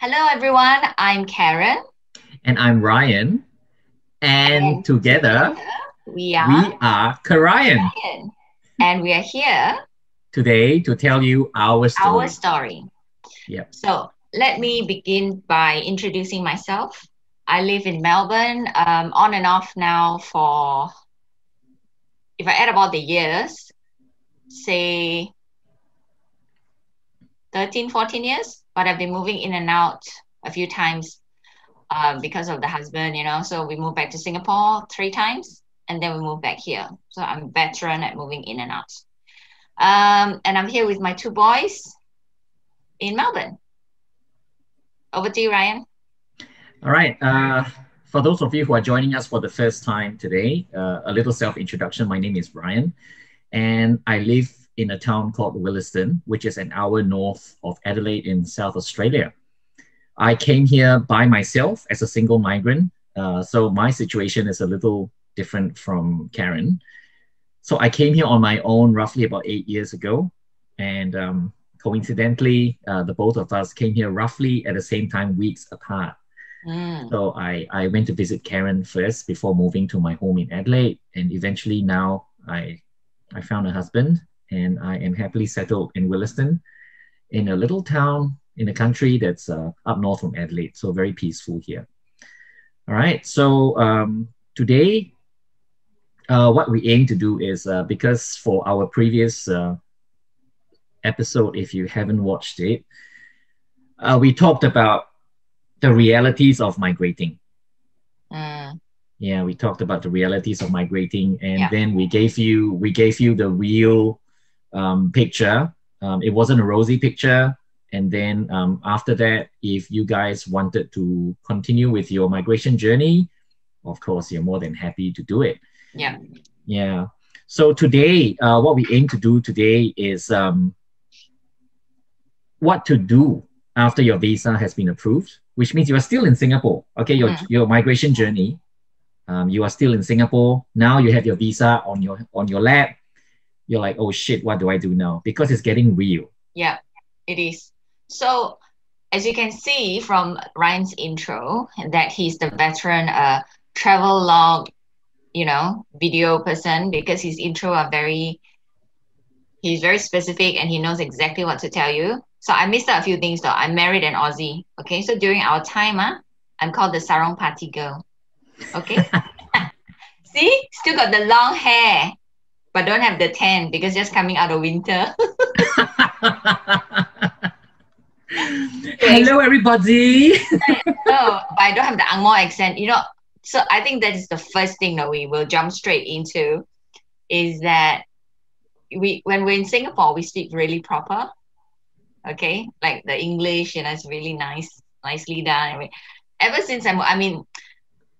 Hello, everyone. I'm Karen. And I'm Ryan. And, And together, We are we are Karayan. And we are here, Today to tell you our story. our story. Yep. So let me begin by introducing myself. I live in Melbourne, um, on and off now for, if I add about the years, say 13, 14 years, but I've been moving in and out a few times um, because of the husband, you know. So we moved back to Singapore three times and then we moved back here. So I'm a veteran at moving in and out. Um, and I'm here with my two boys in Melbourne. Over to you, Ryan. All right. Uh, for those of you who are joining us for the first time today, uh, a little self introduction. My name is Ryan, and I live in a town called Willaston, which is an hour north of Adelaide in South Australia. I came here by myself as a single migrant, uh, so my situation is a little different from Karen. So I came here on my own roughly about eight years ago, and um, coincidentally, uh, the both of us came here roughly at the same time, weeks apart. Mm. So I, I went to visit Karen first before moving to my home in Adelaide. And eventually now I, I found a husband and I am happily settled in Willaston in a little town in a country that's uh, up north from Adelaide. So very peaceful here. All right. So um, today, uh, what we aim to do is uh, because for our previous uh, episode, if you haven't watched it, uh, we talked about the realities of migrating. Mm. Yeah, we talked about the realities of migrating, and Yeah. then we gave you we gave you the real um, picture. Um, it wasn't a rosy picture. And then um, after that, if you guys wanted to continue with your migration journey, of course, you're more than happy to do it. Yeah. Yeah. So today, uh, what we aim to do today is um, what to do after your visa has been approved, which means you are still in Singapore. Okay, your, Mm. your migration journey, um, you are still in Singapore. Now you have your visa on your on your lap. You're like, oh shit, what do I do now? Because it's getting real. Yeah, it is. So, as you can see from Ryan's intro, that he's the veteran uh, travel log, you know, video person because his intro are very, he's very specific and he knows exactly what to tell you. So I missed out a few things though. I'm married an Aussie. Okay, so during our time, uh, I'm called the sarong party girl. Okay, see, still got the long hair, but don't have the tan because just coming out of winter. Hello, everybody. no, but I don't have the Angmo accent. You know, so I think that is the first thing that we will jump straight into is that we when we're in Singapore we speak really proper. Okay, like the English, you know, it's really nice, nicely done. I mean, ever since I'm, I mean,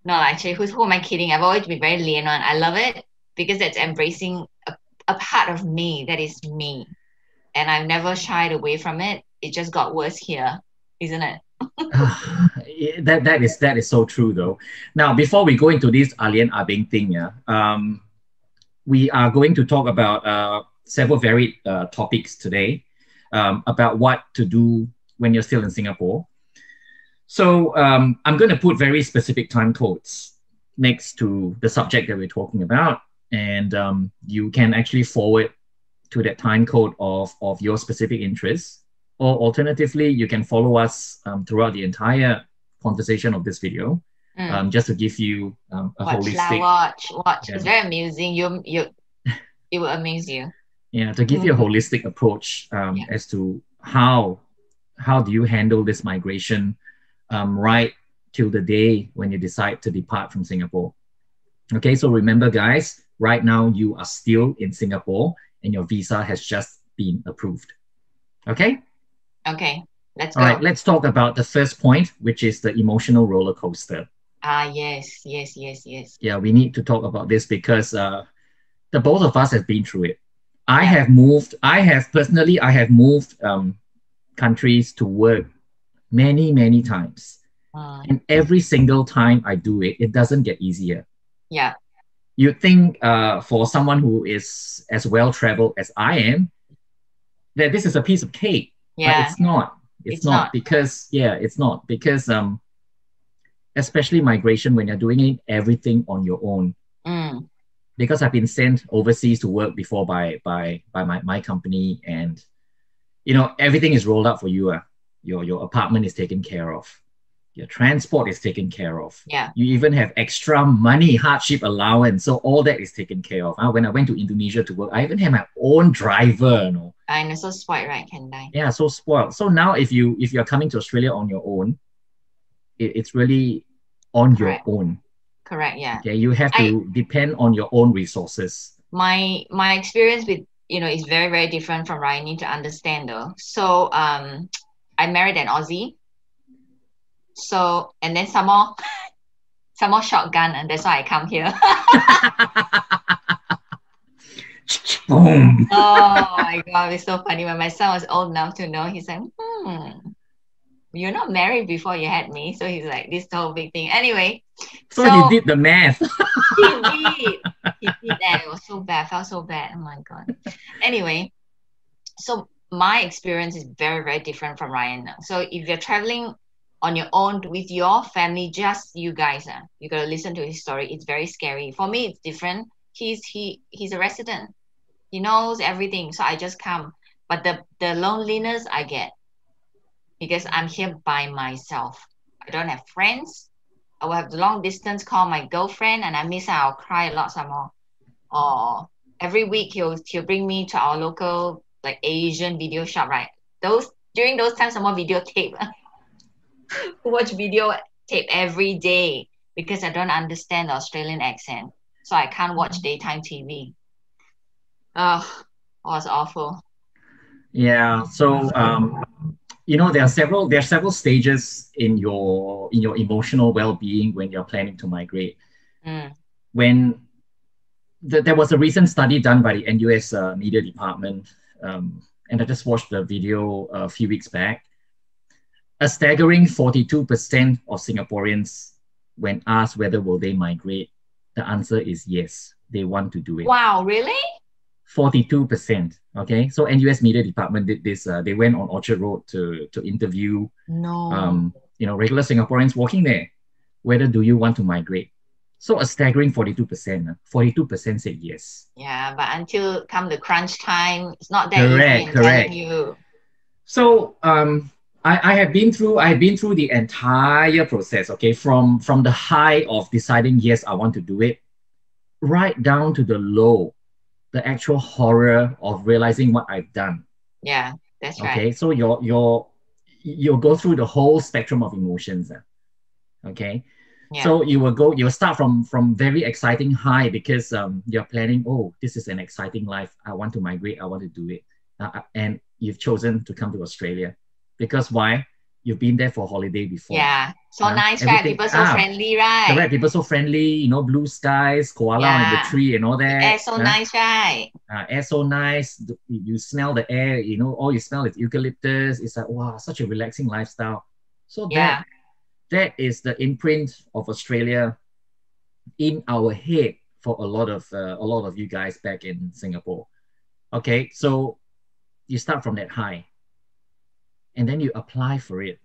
no, actually, who's who am I kidding? I've always been very one. I love it because it's embracing a, a part of me that is me, and I've never shied away from it. It just got worse here, isn't it? that that is that is so true though. Now, before we go into this Alien Abing thing, yeah, um, we are going to talk about uh, several varied uh, topics today um, about what to do when you're still in Singapore. So um, I'm going to put very specific time codes next to the subject that we're talking about, and um, you can actually forward to that time code of of your specific interests or alternatively, you can follow us um, throughout the entire conversation of this video, Mm. um, just to give you um, a watch holistic, watch, watch. Yeah. It's very amusing. You, you, it will amaze you. yeah, to give you a Mhm. holistic approach um, Yeah. as to how how do you handle this migration um, right till the day when you decide to depart from Singapore. Okay, so remember, guys, right now you are still in Singapore and your visa has just been approved. Okay. Okay, let's All go. right, let's talk about the first point, which is the emotional roller coaster. Ah, yes, yes, yes, yes. yeah, we need to talk about this because uh, the both of us have been through it. I have moved. I have personally. I have moved um, countries to work many, many times, Mm, and every single time I do it, it doesn't get easier. yeah, You think uh, for someone who is as well traveled as I am, that this is a piece of cake, but it's not. It's, It's not, not. because yeah, it's not because um, especially migration when you're doing it everything on your own. Mm. Because I've been sent overseas to work before by by by my, my company, and you know everything is rolled up for you. Uh. Your your apartment is taken care of, your transport is taken care of. Yeah. You even have extra money, hardship allowance, so all that is taken care of. Uh, when I went to Indonesia to work, I even had my own driver. You know, I know, so spoiled, right? Can die. yeah so spoiled so now if you if you're coming to australia on your own it, it's really on Correct. your own Correct. Yeah. okay you have to depend on your own resources my my experience with you know is very very different from Ryan. You need to understand though. So um, I married an Aussie. So and then some more, some more shotgun, and that's why I come here. boom oh my god, it's so funny. When my son was old enough to know, he's like, hmm, you're not married before you had me. So he's like, this whole big thing. Anyway, so, So- he did the math he did. He did that. It was so bad. I felt so bad. Oh my god. Anyway, so my experience is very, very different from Ryan. now. So if you're traveling on your own with your family, just you guys, uh, you gotta listen to his story. It's very scary. For me, it's different. He's he he's a resident. He knows everything. So I just come. But the the loneliness I get because I'm here by myself. I don't have friends. I will have the long distance call my girlfriend and I miss her. I'll cry a lot some more. Or every week he'll he'll bring me to our local like Asian video shop, right? Those during those times some more videotape. Watch video tape every day because I don't understand the Australian accent. So I can't watch daytime TV. Oh, it was awful. yeah so um you know there are several there are several stages in your in your emotional well-being when you're planning to migrate Mm, when th- there was a recent study done by the NUS uh, media department, um, and I just watched the video a few weeks back. A staggering 42% of Singaporeans, when asked whether will they migrate, the answer is yes, they want to do it. Wow, really? 42%. Okay, so NUS media department did this. Uh, they went on Orchard Road to to interview No. um, you know, regular Singaporeans walking there. Whether do you want to migrate? So a staggering 42%. uh, 42% said yes. Yeah, but until come the crunch time, it's not that Correct, easy. Correct. you. So um, I, I have been through I have been through the entire process, okay, from from the high of deciding yes, I want to do it, right down to the low, the actual horror of realizing what I've done. Yeah, that's right. Okay, so you're you're you'll go through the whole spectrum of emotions. uh, Okay. Yeah. So you will go, you'll start from from very exciting high because um you're planning, oh, this is an exciting life. I want to migrate, I want to do it. Uh, uh, and you've chosen to come to Australia. Because why? You've been there for holiday before. yeah, so Uh, nice, right? People so ah, friendly, right? Correct. People so friendly, you know, blue skies, koala on the tree and all that. Air so uh, nice, right? uh, air so nice. You you smell the air, you know, all you smell is eucalyptus. It's like, wow, such a relaxing lifestyle. So Yeah. that that is the imprint of Australia in our head for a lot of uh, a lot of you guys back in Singapore. Okay, so you start from that high, and then you apply for it.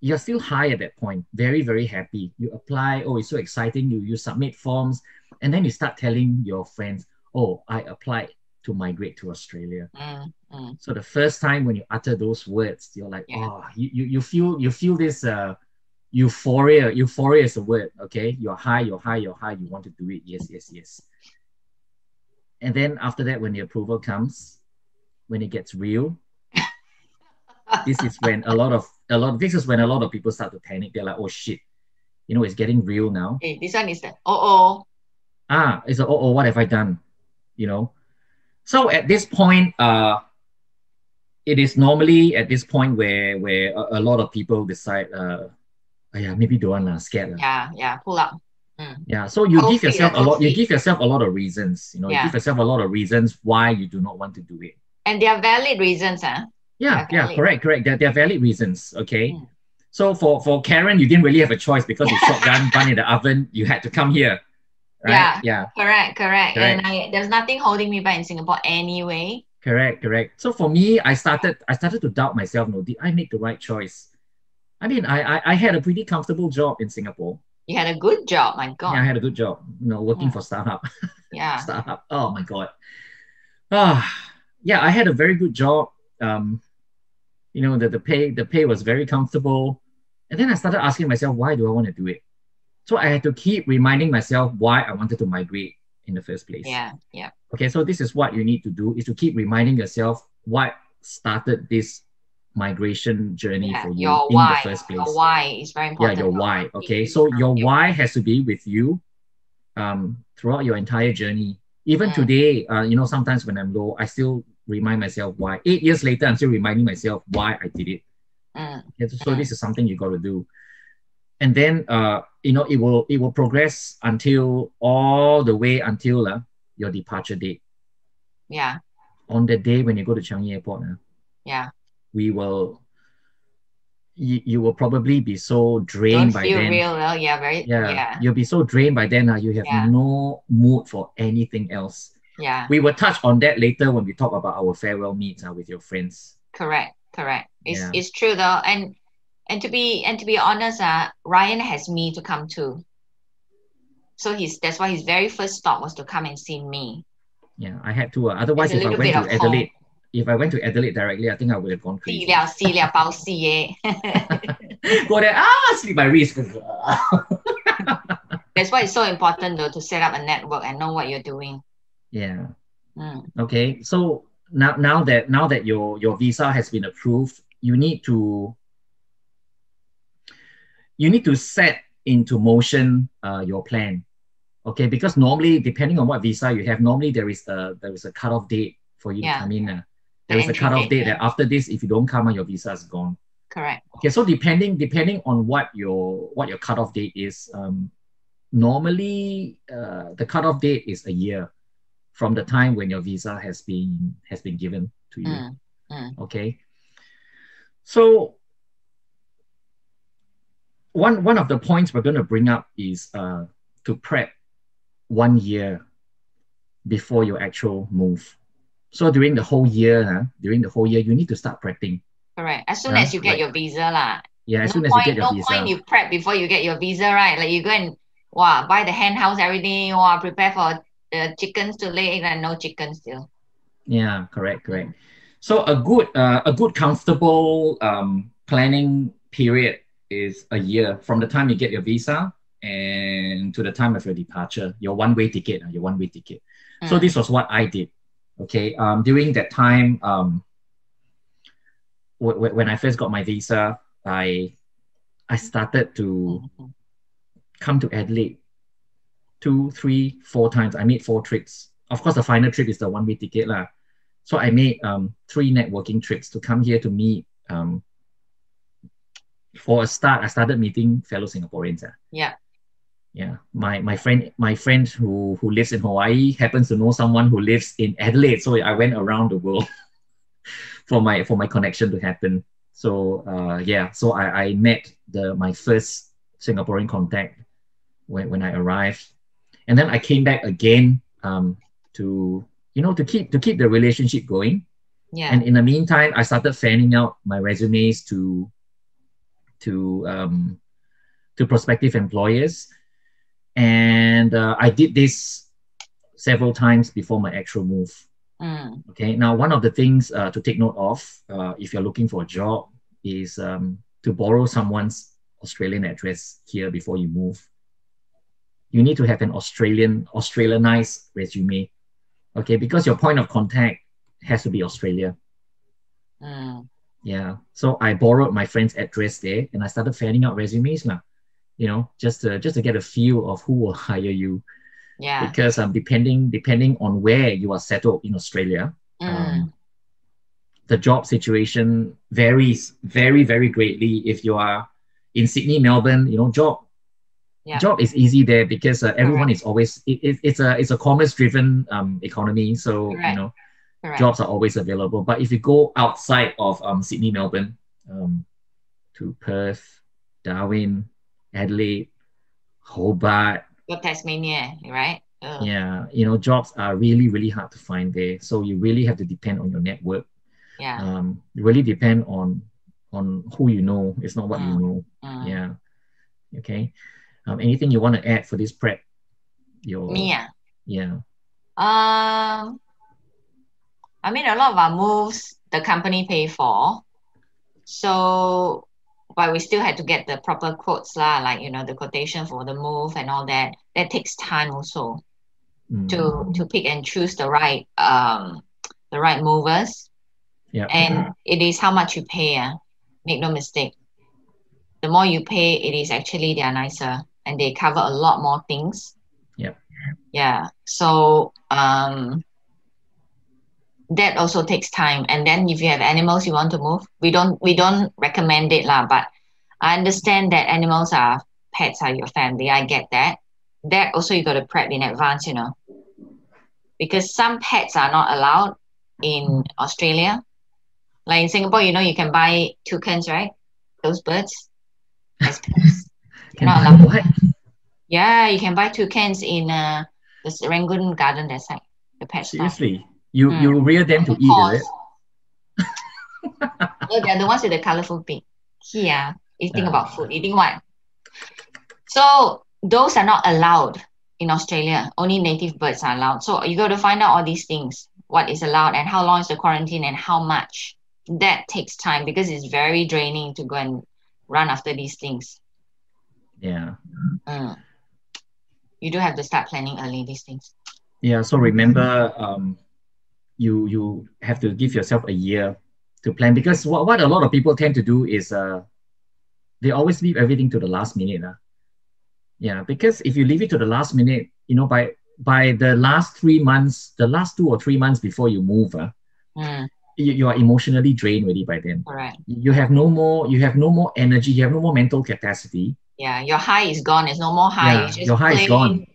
You're still high at that point, very very happy. You apply. Oh, it's so exciting. You you submit forms, and then you start telling your friends, "Oh, I applied to migrate to Australia." Mm, mm. So the first time when you utter those words, you're like, Yeah. oh, you, you, you feel you feel this uh euphoria. Euphoria is a word, okay? You're high, you're high, you're high, you want to do it. Yes, yes, yes. And then after that, when the approval comes, when it gets real, this is when a lot of a lot this is when a lot of people start to panic. They're like, oh shit, you know, it's getting real now. Hey, this one is the oh oh. ah, it's a, oh, oh, what have I done? You know? So at this point, uh, it is normally at this point where where a, a lot of people decide, uh, oh, yeah, maybe don't want lah, scared. Yeah, yeah, pull up. Yeah, so you give yourself a lot. You give yourself a lot of reasons. You know, Yeah. you give yourself a lot of reasons why you do not want to do it. And they are valid reasons, huh? Yeah, Yeah, correct, correct. They're, they're valid reasons. Okay. Mm. So for for Karen, you didn't really have a choice because you shotgun bun in the oven. You had to come here. Right? Yeah. Yeah. Correct, correct. Correct. And I there's nothing holding me back in Singapore anyway. Correct, correct. So for me, I started I started to doubt myself. No, did I make the right choice? I mean, I I, I had a pretty comfortable job in Singapore. You had a good job, my God. Yeah, I had a good job. You know, working Yeah. for startup. Yeah. startup. Oh my god. Ah, yeah, I had a very good job. Um, you know, the, the pay the pay was very comfortable. And then I started asking myself, why do I want to do it? So I had to keep reminding myself why I wanted to migrate in the first place. Yeah. Yeah. Okay, so this is what you need to do is to keep reminding yourself what started this migration journey yeah. for you Your in why. the first place. Your why is very important. Yeah, your why. Okay, so your why has to be with you um, throughout your entire journey. Even Mm. today, uh, you know, sometimes when I'm low, I still remind myself why. Eight years later, I'm still reminding myself why I did it. Mm. Okay, so, so this is something you got to do. And then, uh, you know, it will it will progress until all the way until uh, your departure date. Yeah. On the day when you go to Changi Airport, uh, Yeah. we will. You, you will probably be so drained Don't by feel then. real. Well, yeah. Very. yeah, Yeah. you'll be so drained by then uh, you have Yeah. no mood for anything else Yeah. we will touch on that later when we talk about our farewell meets uh, with your friends Correct. Correct. It's Yeah. it's true though, and and to be and to be honest, uh, Ryan has me to come too. So he's that's why his very first stop was to come and see me. yeah i had to uh, otherwise There's a if i little went bit to of home. adelaide if i went to adelaide directly i think i would have gone 私 crazy 了私了包私耶 go there ah sleep by risk That's why it's so important though to set up a network and know what you're doing. yeah Mm. okay so now now that now that your your visa has been approved you need to you need to set into motion uh, your plan okay because normally depending on what visa you have normally there is a there is a cutoff date for you Yeah. to come in uh. The there is a cutoff date, date that after this if you don't come uh, your visa is gone Correct. okay so depending depending on what your what your cutoff date is um normally uh, the cutoff date is a year from the time when your visa has been has been given to you Mm. okay so one one of the points we're going to bring up is uh, to prep one year before your actual move so during the whole year huh, during the whole year you need to start prepping Correct. As soon as you get like- your visa lah. yeah as no soon as point, you get your no visa point you prep before you get your visa, right? Like you go and wow, buy the hen house, everything, wow, prepare for the chickens to lay egg and no chickens still. Yeah, correct, correct. So a good, uh, a good, comfortable um, planning period is a year from the time you get your visa and to the time of your departure. Your one-way ticket, uh, your one-way ticket. So Mm. this was what I did. Okay, um, during that time, um, when I first got my visa, I, I started to Mhm. come to Adelaide two, three, four times. I made four trips. Of course, the final trip is the one way ticket. lah. So I made um, three networking trips to come here to meet. Um, for a start, I started meeting fellow Singaporeans. ah. Yeah. Yeah. My my friend, my friend who who lives in Hawaii happens to know someone who lives in Adelaide. So I went around the world for my for my connection to happen. So uh, yeah, so I, I met the my first Singaporean contact when, when I arrived, and then I came back again um, to you know to keep to keep the relationship going. Yeah. And in the meantime, I started fanning out my resumes to to um, to prospective employers, and uh, I did this several times before my actual move. Mm. Okay. Now, one of the things uh, to take note of uh, if you're looking for a job is um, to borrow someone's Australian address here before you move. You need to have an Australian, Australianized resume. Okay, because your point of contact has to be Australia. Mm. Yeah. So I borrowed my friend's address there and I started fanning out resumes now. You know, just to just to get a feel of who will hire you. Yeah. Because um, depending depending on where you are settled in Australia, Mm. um, the job situation varies very very greatly if you are in sydney melbourne you know job Yeah. job is easy there because uh, everyone is always it, it, it's a it's a commerce driven um, economy so you know Correct. jobs are always available but if you go outside of um, sydney melbourne um, to perth darwin adelaide hobart Go Tasmania, right? Uh, Yeah, you know, jobs are really, really hard to find there. So you really have to depend on your network. yeah. Um, really depend on on who you know. It's not what you Mm. know. mm. Yeah. Okay. Um, anything you want to add for this prep? Your Me, ah. yeah. Um, I mean, a lot of our moves the company pay for. So, but we still had to get the proper quotes lah, like you know the quotation for the move and all that. That takes time also Mm. to to pick and choose the right um the right movers. Yeah. And it is how much you pay. ah. Make no mistake. The more you pay, it is actually they are nicer and they cover a lot more things. Yep. Yeah. So um that also takes time. And then if you have animals you want to move, we don't we don't recommend it lah. But I understand that animals are pets are your family. I get that. That also you got to prep in advance, you know. Because some pets are not allowed in Australia. Like in Singapore, you know, you can buy toucans, right? Those birds as pets. Can not buy allowed. what? Yeah, you can buy toucans in uh, the Serangoon Garden that side. The pet store. Seriously, you Mm. you rear them to eat, it? oh, they're the ones with the colorful beak. Here, eating Ah. about food, eating what? So those are not allowed in Australia. Only native birds are allowed. So you got to find out all these things. What is allowed and how long is the quarantine and how much. That takes time because it's very draining to go and run after these things. Yeah. Mm. You do have to start planning early these things. Yeah. So remember, um, you you have to give yourself a year to plan because what, what a lot of people tend to do is uh, they always leave everything to the last minute. Uh. Yeah, because if you leave it to the last minute, you know, by by the last three months, the last two or three months before you move, uh, Mm, you, you are emotionally drained already by then. correct. You have no more you have no more energy, you have no more mental capacity. Yeah, your high is gone. There's no more high. Yeah, It's just your high is plain- gone.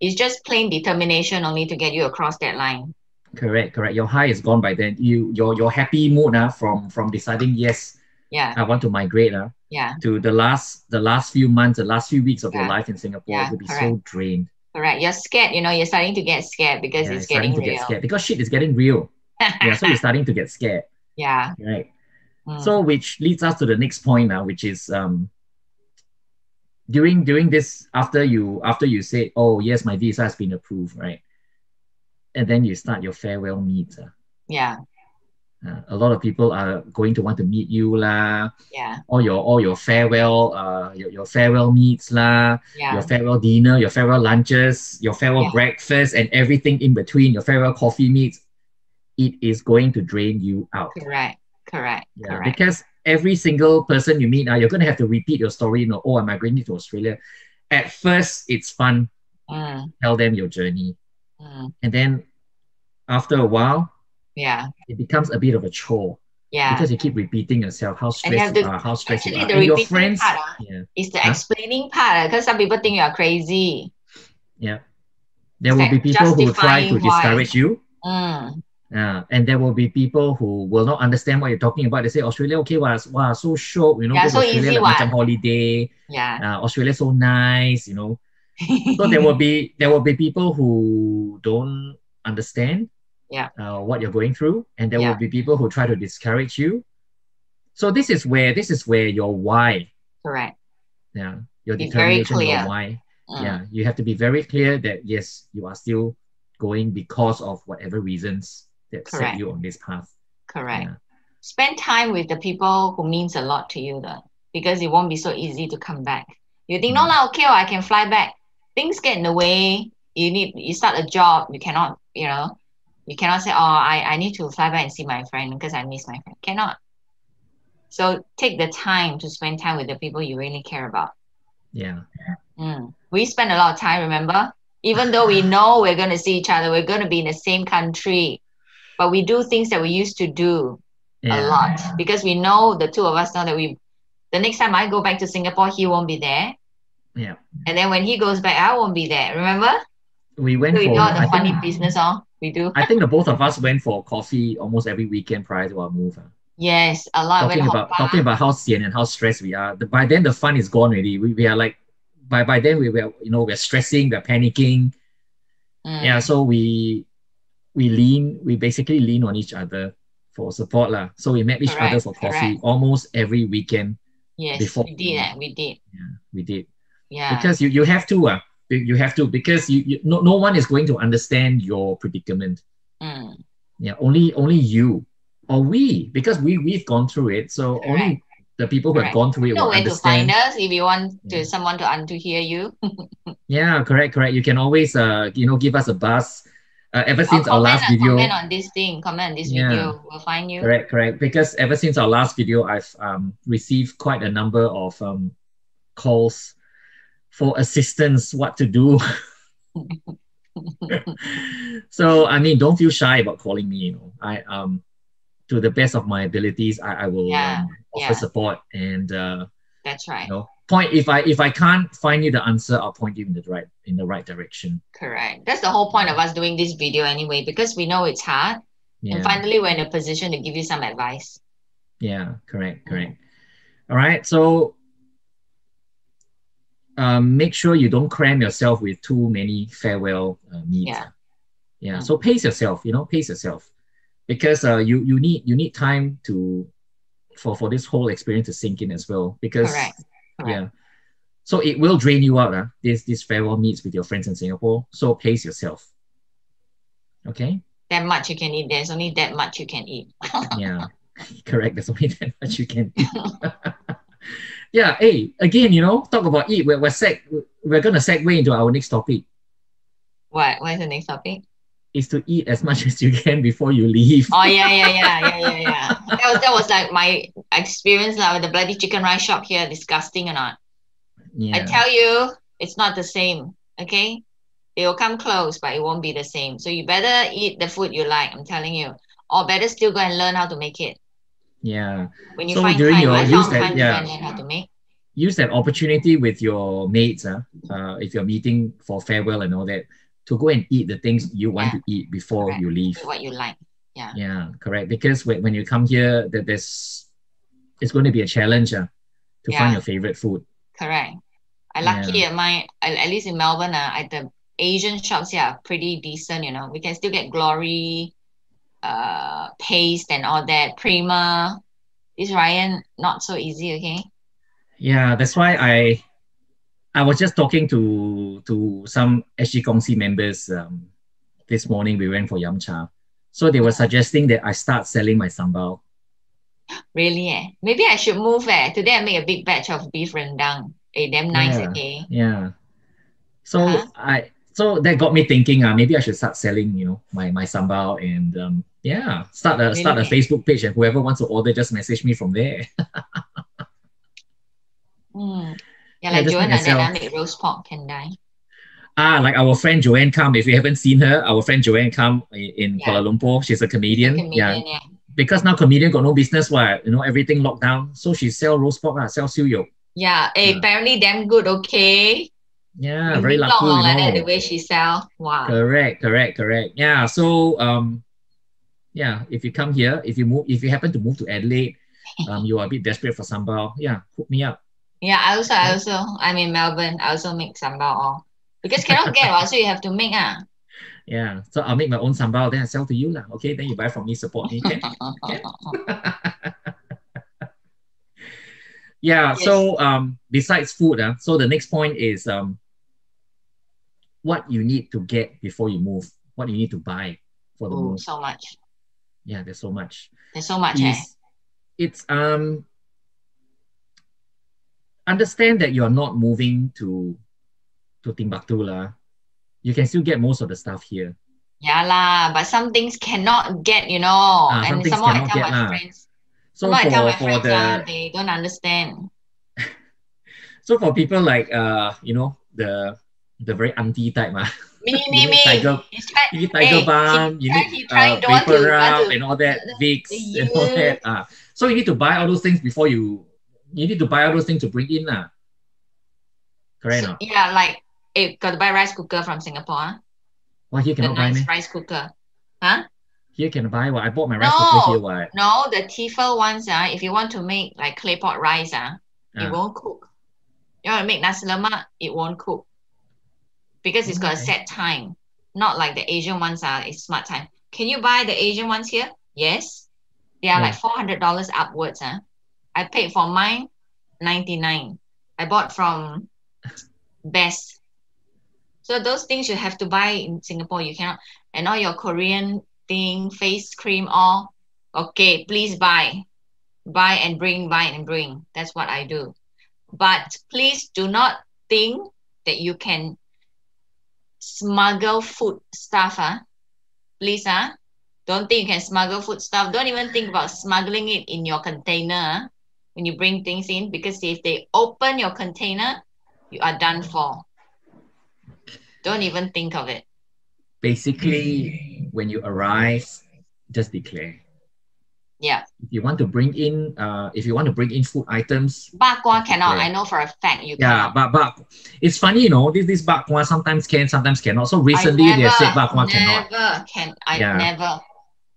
It's just plain determination only to get you across that line. Correct, correct. Your high is gone by then. You your your happy mood uh, from from deciding yes, Yeah, I want to migrate uh, yeah, to the last the last few months, the last few weeks of your life in Singapore Yeah, will be so drained. correct. You're scared. You know, you're starting to get scared because Yeah, it's getting to real. get scared because shit is getting real. Yeah, so you're starting to get scared, yeah. right? mm, So which leads us to the next point now, which is um during during this after you after you say, oh yes, my visa has been approved, right? And then you start your farewell meet. uh. yeah, Uh, a lot of people are going to want to meet you lah, yeah, all your all your farewell uh your, your farewell meets lah, yeah, your farewell dinner, your farewell lunches, your farewell Yeah. breakfast, and everything in between, your farewell coffee meets. It is going to drain you out. correct, correct, Yeah, correct. because every single person you meet now, you're going to have to repeat your story. You know, oh, I'm migrating to Australia. At first, it's fun. Mm, Tell them your journey, mm, and then after a while, yeah, it becomes a bit of a chore yeah. because you keep repeating yourself how stressed you are, how stressed you are, the and your repeating friends. part, ah, Yeah, it's the Huh? explaining part because some people think you are crazy. yeah. There will be people who try to why. discourage you. Mm, Yeah, and there will be people who will not understand what you're talking about. They say Australia, okay, wow, wow so show, you know, Yeah, so Australia easy like macam holiday. yeah. Uh, Australia so nice, you know. So there will be there will be people who don't understand Yeah. uh, what you're going through, and there Yeah. will be people who try to discourage you. So this is where this is where your why, correct. yeah, your Be very determination, your why, Mm, yeah, you have to be very clear that yes, you are still going because of whatever reasons that set Correct. you on this path. Correct. Yeah. Spend time with the people who means a lot to you though, because it won't be so easy to come back. You think, no Mm. lah, okay, oh, I can fly back. Things get in the way. You need you start a job, you cannot, you know, you cannot say, Oh, I, I need to fly back and see my friend because I miss my friend. Cannot. So take the time to spend time with the people you really care about. Yeah, Mm. We spend a lot of time, remember? Even though we know we're going to see each other, we're going to be in the same country, but we do things that we used to do yeah. a lot because we know the two of us know that we, the next time I go back to Singapore, he won't be there. Yeah. And then when he goes back, I won't be there. Remember? We went So we for. know the I funny think, business, oh, we do. I think the both of us went for coffee almost every weekend prior to our move. ah. Yes, a lot. talking about talking about how sian and how stressed we are. The, by then the fun is gone already. We, we are like by by then we were you know we're stressing, we're panicking. Mm. Yeah, so we we lean, we basically lean on each other for support lah. So we met each other for coffee correct. almost every weekend. Yes, before- we did. eh, We did. Yeah, we did Yeah. because you you have to uh, you have to because you, you no, no one is going to understand your predicament. Mm. Yeah, only only you or we because we we've gone through it. So only the people who have gone through it You know will where to find us if you want to Yeah. someone to un- to hear you. Yeah, correct, correct. You can always uh you know give us a buzz. Uh, ever since our last video, comment on this thing. Comment on this Yeah. video. We'll find you. correct, correct. Because ever since our last video, I've um received quite a number of um calls for assistance, what to do. so I mean, don't feel shy about calling me. You know, I um to the best of my abilities, I, I will Yeah, um, offer yeah. support and uh, That's right. you know point if I if I can't find you the answer, I'll point you in the right in the right direction. Correct. That's the whole point of us doing this video anyway, because we know it's hard. Yeah. And finally, we're in a position to give you some advice. Yeah, correct, correct. All right, so um, make sure you don't cram yourself with too many farewell uh, meets. Yeah. yeah. Mm. So pace yourself, you know, pace yourself, because uh, you you need you need time to for for this whole experience to sink in as well. Because Correct. Correct. yeah, so it will drain you out. Uh, this this farewell meets with your friends in Singapore. So pace yourself. Okay. That much you can eat. There's only that much you can eat. yeah correct there's only that much you can eat yeah hey again you know talk about eat we're, we're, seg- we're gonna segue into our next topic what? What is the next topic? is to eat as much as you can before you leave Oh yeah, yeah, yeah, yeah, yeah, yeah. That was that was like my experience like with the bloody chicken rice shop here. Disgusting or not? yeah I tell you, it's not the same. Okay, they will come close, but it won't be the same. So you better eat the food you like. I'm telling you, or better still go and learn how to make it. yeah When you So find during time, your I use found that- time yeah. to learn how to make. use that opportunity with your mates uh, uh, if you're meeting for farewell and all that to go and eat the things you want Yeah. to eat before you leave What you like. Yeah Yeah, correct because when, you come here that there's it's going to be a challenge uh, to Yeah. find your favorite food Correct. I lucky at my at at least in Melbourne, uh, at the Asian shops yeah, pretty decent. You know, we can still get Glory, uh, Paste and all that. Prima. This Ryan not so easy. Okay. Yeah, that's why I I was just talking to to some SG Kongsi members um, this morning. We went for Yam Cha. So they were suggesting that I start selling my sambal. Really? Eh? Maybe I should move. Eh? Today I make a big batch of beef rendang. Eh, damn nice. Yeah. Okay. Yeah. So Uh-huh. I so that got me thinking. Uh, maybe I should start selling. You know, my my sambal and um, yeah, start a start a Facebook page and whoever wants to order just message me from there. Hmm. Yeah, Yeah, like just make Joanna, then I make roast pork can die. Ah, like our friend Joanne Kam. If you haven't seen her, our friend Joanne Kam in, Yeah. Kuala Lumpur. She's a comedian. Yeah, Comedian, yeah. because now comedian got no business why you know everything locked down so she sell roast pork ah, sell siu yok. Yeah. Eh, Yeah. apparently damn good. Okay. yeah You very lucky long you like that, the way she sell. Wow. correct correct correct yeah so um yeah if you come here if you move if you happen to move to Adelaide um you are a bit desperate for sambal yeah hook me up Yeah, I also, I also, I'm in Melbourne. I also make sambal all because cannot get one, so you have to make ah. yeah so I'll make my own sambal then I sell to you lah okay then you buy from me support me okay? yeah Yes. so um besides food uh, so the next point is um what you need to get before you move what you need to buy for the oh, move so much. yeah there's so much There's so much. Eh? It's um understand that you're not moving to to Timbuktu lah. you can still get most of the stuff here Yeah lah, but some things cannot get, you know. Ah, and some more I cannot tell get my lah. friends. so Some more I tell for my for friends, the ah, they don't understand. so for people like uh you know the the very auntie type ah, Me, me, me. tiger you need tiger Hey, balm, you tried- need tried uh, don't want vapor to- rub and all that, Vicks and all Yeah. that. Uh. So you need to buy all those things before you, you need to buy all those things to bring in. Uh. Correct or not? Yeah, like, eh, got to buy rice cooker from Singapore. Ah, Well, here The cannot buy nice me. rice cooker. Huh? Here can buy what? I bought my rice No. cooker here. What? No, the Tefal ones, ah, if you want to make like clay pot rice, ah, it Ah. won't cook. You want to make nasi lemak, it won't cook. Because it's got a set time. not like the Asian ones are it's smart time. Can you buy the Asian ones here? Yes. They are Yeah. like four hundred dollars upwards. Huh? I paid for mine ninety nine. I bought from Best. So those things you have to buy in Singapore. You cannot and all your Korean thing, face cream, all okay, please buy. Buy and bring, buy and bring. That's what I do. But please do not think that you can smuggle food stuff. Huh? Please, huh? Don't think you can smuggle food stuff. Don't even think about smuggling it in your container huh, when you bring things in because if they open your container, you are done for. Don't even think of it. Basically, when you arrive, just declare. Yeah. If you want to bring in, uh, if you want to bring in food items, Bak kwa cannot. I know for a fact you yeah, cannot. but but it's funny, you know, this this bak kwa sometimes can, sometimes cannot. So recently I they said bak kwa cannot. never can. I Yeah. never.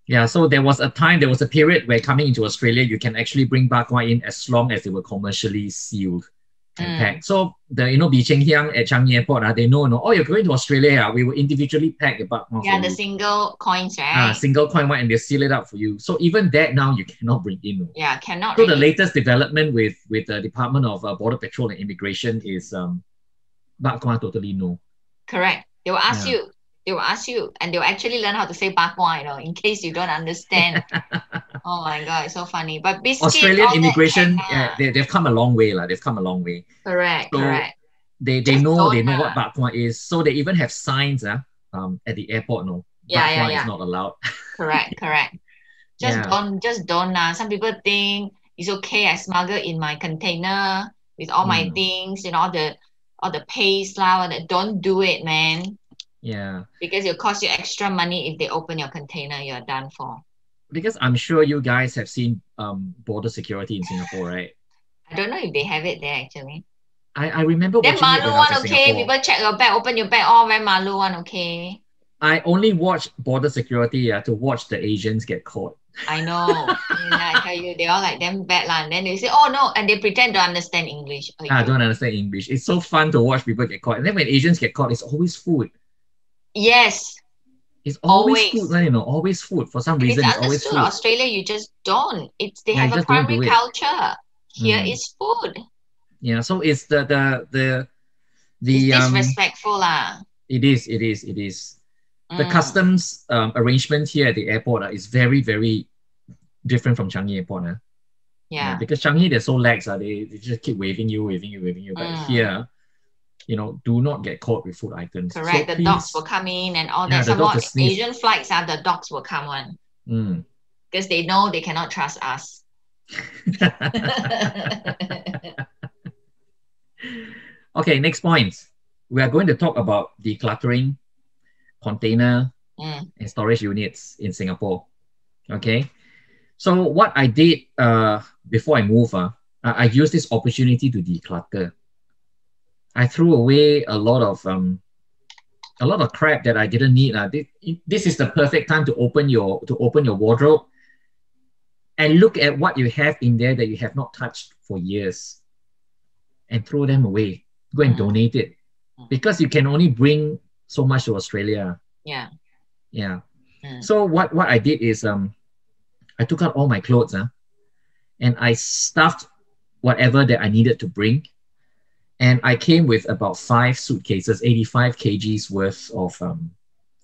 Yeah, so there was a time, there was a period where coming into Australia, you can actually bring bak kwa in as long as they were commercially sealed and Mm. packed. So the you know Bee Cheng Hiang at Changi Airport, uh, they know, no, oh, you're going to Australia. ah, we will individually pack the bak kwa Yeah, the you. single coins, right? Ah, single coin one and they seal it up for you. So even that now you cannot bring in. no. yeah, cannot. So the latest development with with the Department of uh, Border Patrol and Immigration is um, bak totally no. Correct. They will ask Yeah. you. They will ask you, and they will actually learn how to say bak kwa, you know, in case you don't understand. oh my god, it's so funny. But basically Australian all that immigration, yeah, ah. they, they've come a long way. lah. They've come a long way. correct, So- correct. They they Just know they know uh, what bak kwa is. So they even have signs uh, um, at the airport. No, Yeah, yeah, yeah. is not allowed. Correct, correct. Just Yeah. don't, just don't. Uh. Some people think it's okay. I smuggle in my container with all my Mm. things, you know, all the all the paste lah. all. Don't do it, man. Yeah, Because it'll cost you extra money if they open your container. You're done for. because I'm sure you guys have seen um, border security in Singapore, right? I don't know if they have it there actually. I, I remember Then watching malu one, okay. Singapore. People check your bag, open your bag, all very malu one, okay. I only watch border security uh, to watch the Asians get caught. I know. I tell you, they all like them bad lah. And then they say, oh no, and they pretend to understand English. Oh, I don't understand English. It's so fun to watch people get caught. And then when Asians get caught, it's always food. Yes. It's always, Always. food? You know, always food. For some reason, it's always food. Australia, you just don't. It's they Yeah, have a primary culture. Here Mm. is food. Yeah, so it's the the the the it's um, disrespectful lah. it is it is it is the Mm. customs um, arrangement here at the airport uh, is very very different from Changi Airport. Uh. Yeah. because Changi they're so lax. Uh, they, they just keep waving you, waving you, waving you. But Mm. here, you know, do not get caught with food items. So Correct. the dogs will come in and all Yeah, that. Some more. Asian flights are the dogs will come on Mm. because they know they cannot trust us. okay, next point. We are going to talk about decluttering container Mm. and storage units in Singapore. Okay. So what I did uh, before I moved, uh, I I used this opportunity to declutter. I threw away a lot of um, a lot of crap that I didn't need. Uh. This, this is the perfect time to open your to open your wardrobe and look at what you have in there that you have not touched for years and throw them away. Go and Mm. donate it. Mm. Because you can only bring so much to Australia. Yeah. Yeah. Mm. So what what I did is um I took out all my clothes huh, and I stuffed whatever that I needed to bring. And I came with about five suitcases, 85 kgs worth of um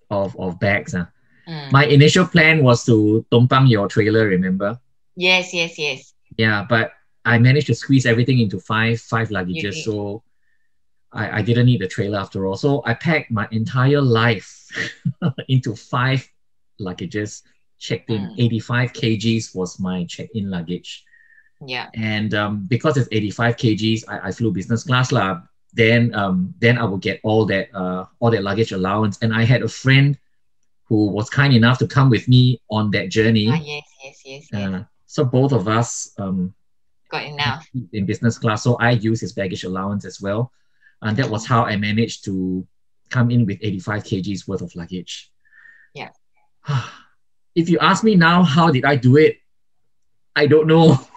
of, of bags. Huh. Mm. My initial plan was to tumpang your trailer, remember? Yes, yes, yes. Yeah, but I managed to squeeze everything into five five luggages. So I, I didn't need the trailer after all. So I packed my entire life into five luggages, checked in. Mm. 85 kgs was my check-in luggage. Yeah. And um, because it's 85 kgs, I, I flew business class lah. Then um, then I would get all that uh, all that luggage allowance. And I had a friend who was kind enough to come with me on that journey. Ah, yes, yes, yes, yes. Uh, so both of us um, Got enough. in business class. So I used his baggage allowance as well. And that was how I managed to come in with 85 kgs worth of luggage. Yeah. if you ask me now, how did I do it? I don't know.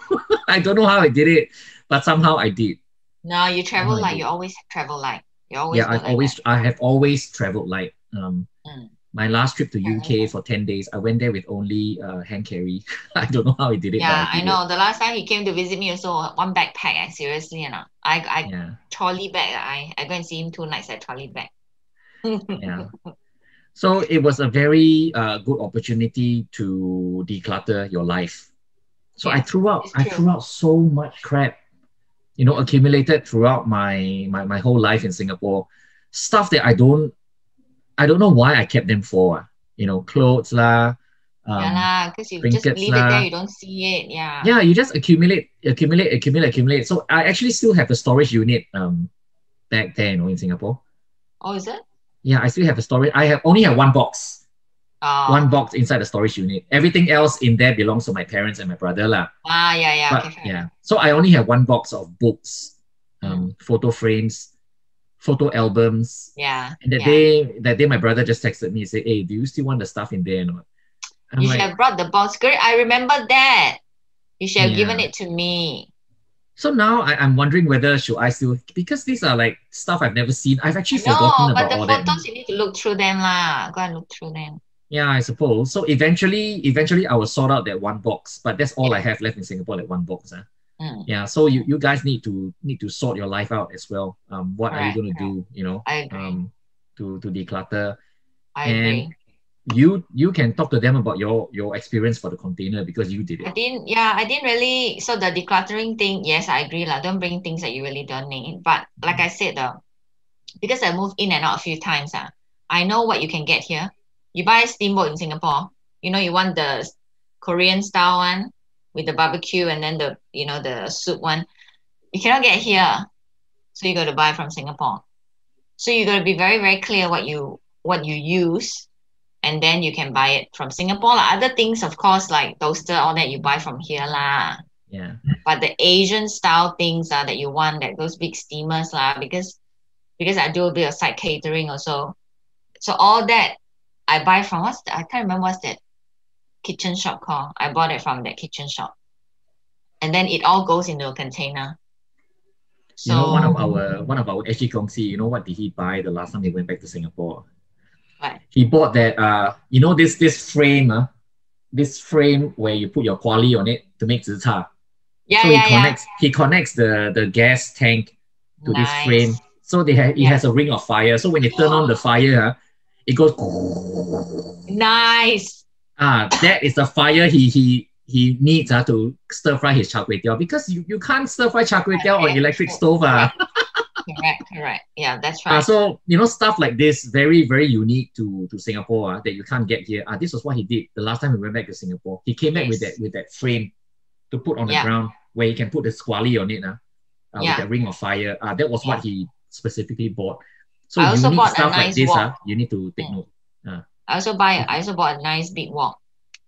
I don't know how I did it, but somehow I did. No, you travel like you always travel like you always yeah, I've like always, I have always traveled light. Um, Mm. My last trip to UK for 10 days, I went there with only uh, hand carry. I don't know how he did it. Yeah, I did know. The last time he came to visit me also one backpack, eh, seriously, you know. I I It. Yeah. trolley bag. I, I go and see him two nights at trolley bag. Yeah. So it was a very uh, good opportunity to declutter your life. So I threw out I threw out so much crap, you know, accumulated throughout my, my my whole life in Singapore. Stuff that I don't I don't know why I kept them for. ah. You know, clothes lah. Um, yeah, lah, because you just leave it there, you don't see it. Yeah. yeah, you just accumulate, accumulate, accumulate, accumulate. So I actually still have a storage unit um back there, you know, in Singapore. Oh, is it? Yeah, I still have a storage. I have only have one box. Oh. one box inside the storage unit. Everything else in there belongs to my parents and my brother lah. Ah, yeah, yeah. But okay, yeah, enough. so I only have one box of books, Mm. um, photo frames, photo albums. Yeah. And that yeah. day, that day, my brother just texted me and said, "Hey, do you still want the stuff in there?" or not?" I'm you like, should have brought the box. Great. I remember that. You should have Yeah. given it to me. so now I, I'm wondering whether should I still because these are like stuff I've never seen. I've actually No, forgotten about all that. No, but the photos you need to look through them lah. Go and look through them. Yeah, I suppose. So eventually, eventually, I will sort out that one box. But that's all I have left in Singapore, that one box. ah. Mm, yeah so you, you guys need to need to sort your life out as well um what are you going to do you know I agree. um to to declutter I and agree. you you can talk to them about your your experience for the container because you did it. I didn't, yeah, I didn't really. So the decluttering thing, yes, I agree. Like, don't bring things that you really don't need. But like I said, though, because I moved in and out a few times, uh, I know what you can get here. You buy a steamboat in Singapore, you know, you want the Korean style one with the barbecue and then the, you know, the soup one. You cannot get here. So you got to buy from Singapore. So you got to be very, very clear what you what you use and then you can buy it from Singapore. Like other things, of course, like toaster, all that you buy from here lah. yeah But the Asian style things uh, that you want, that those big steamers lah, because because I do a bit of side catering also. So all that I buy from what's the, I can't remember what's that kitchen shop called. I bought it from that kitchen shop, and then it all goes into a container. So you know one of our one of our SG Kongsi, you know what did he buy the last time he went back to Singapore? What? He bought that uh you know this this frame uh, this frame where you put your kuali on it to make zi cha. yeah, so yeah, he connects he connects the the gas tank to yeah. this frame. So they have it Yeah. has a ring of fire. So when you turn on the fire, uh, it goes Nice. ah that is the fire he he he needs uh, to stir fry his char kway teow because you, you can't stir fry char kway teow on electric stove. Uh. Correct, correct. Yeah, that's Uh, right. so you know stuff like this very very unique to to Singapore uh, that you can't get here. Uh, this was what he did the last time we went back to Singapore. He came back with that with that frame to put on the ground where he can put the squally on it. Uh, uh, Yeah. with that ring of fire. Uh, that was what he specifically bought. So I also bought a stuff like nice this, wok. uh, you need to take Mm. note. I also buy I also bought a nice big wok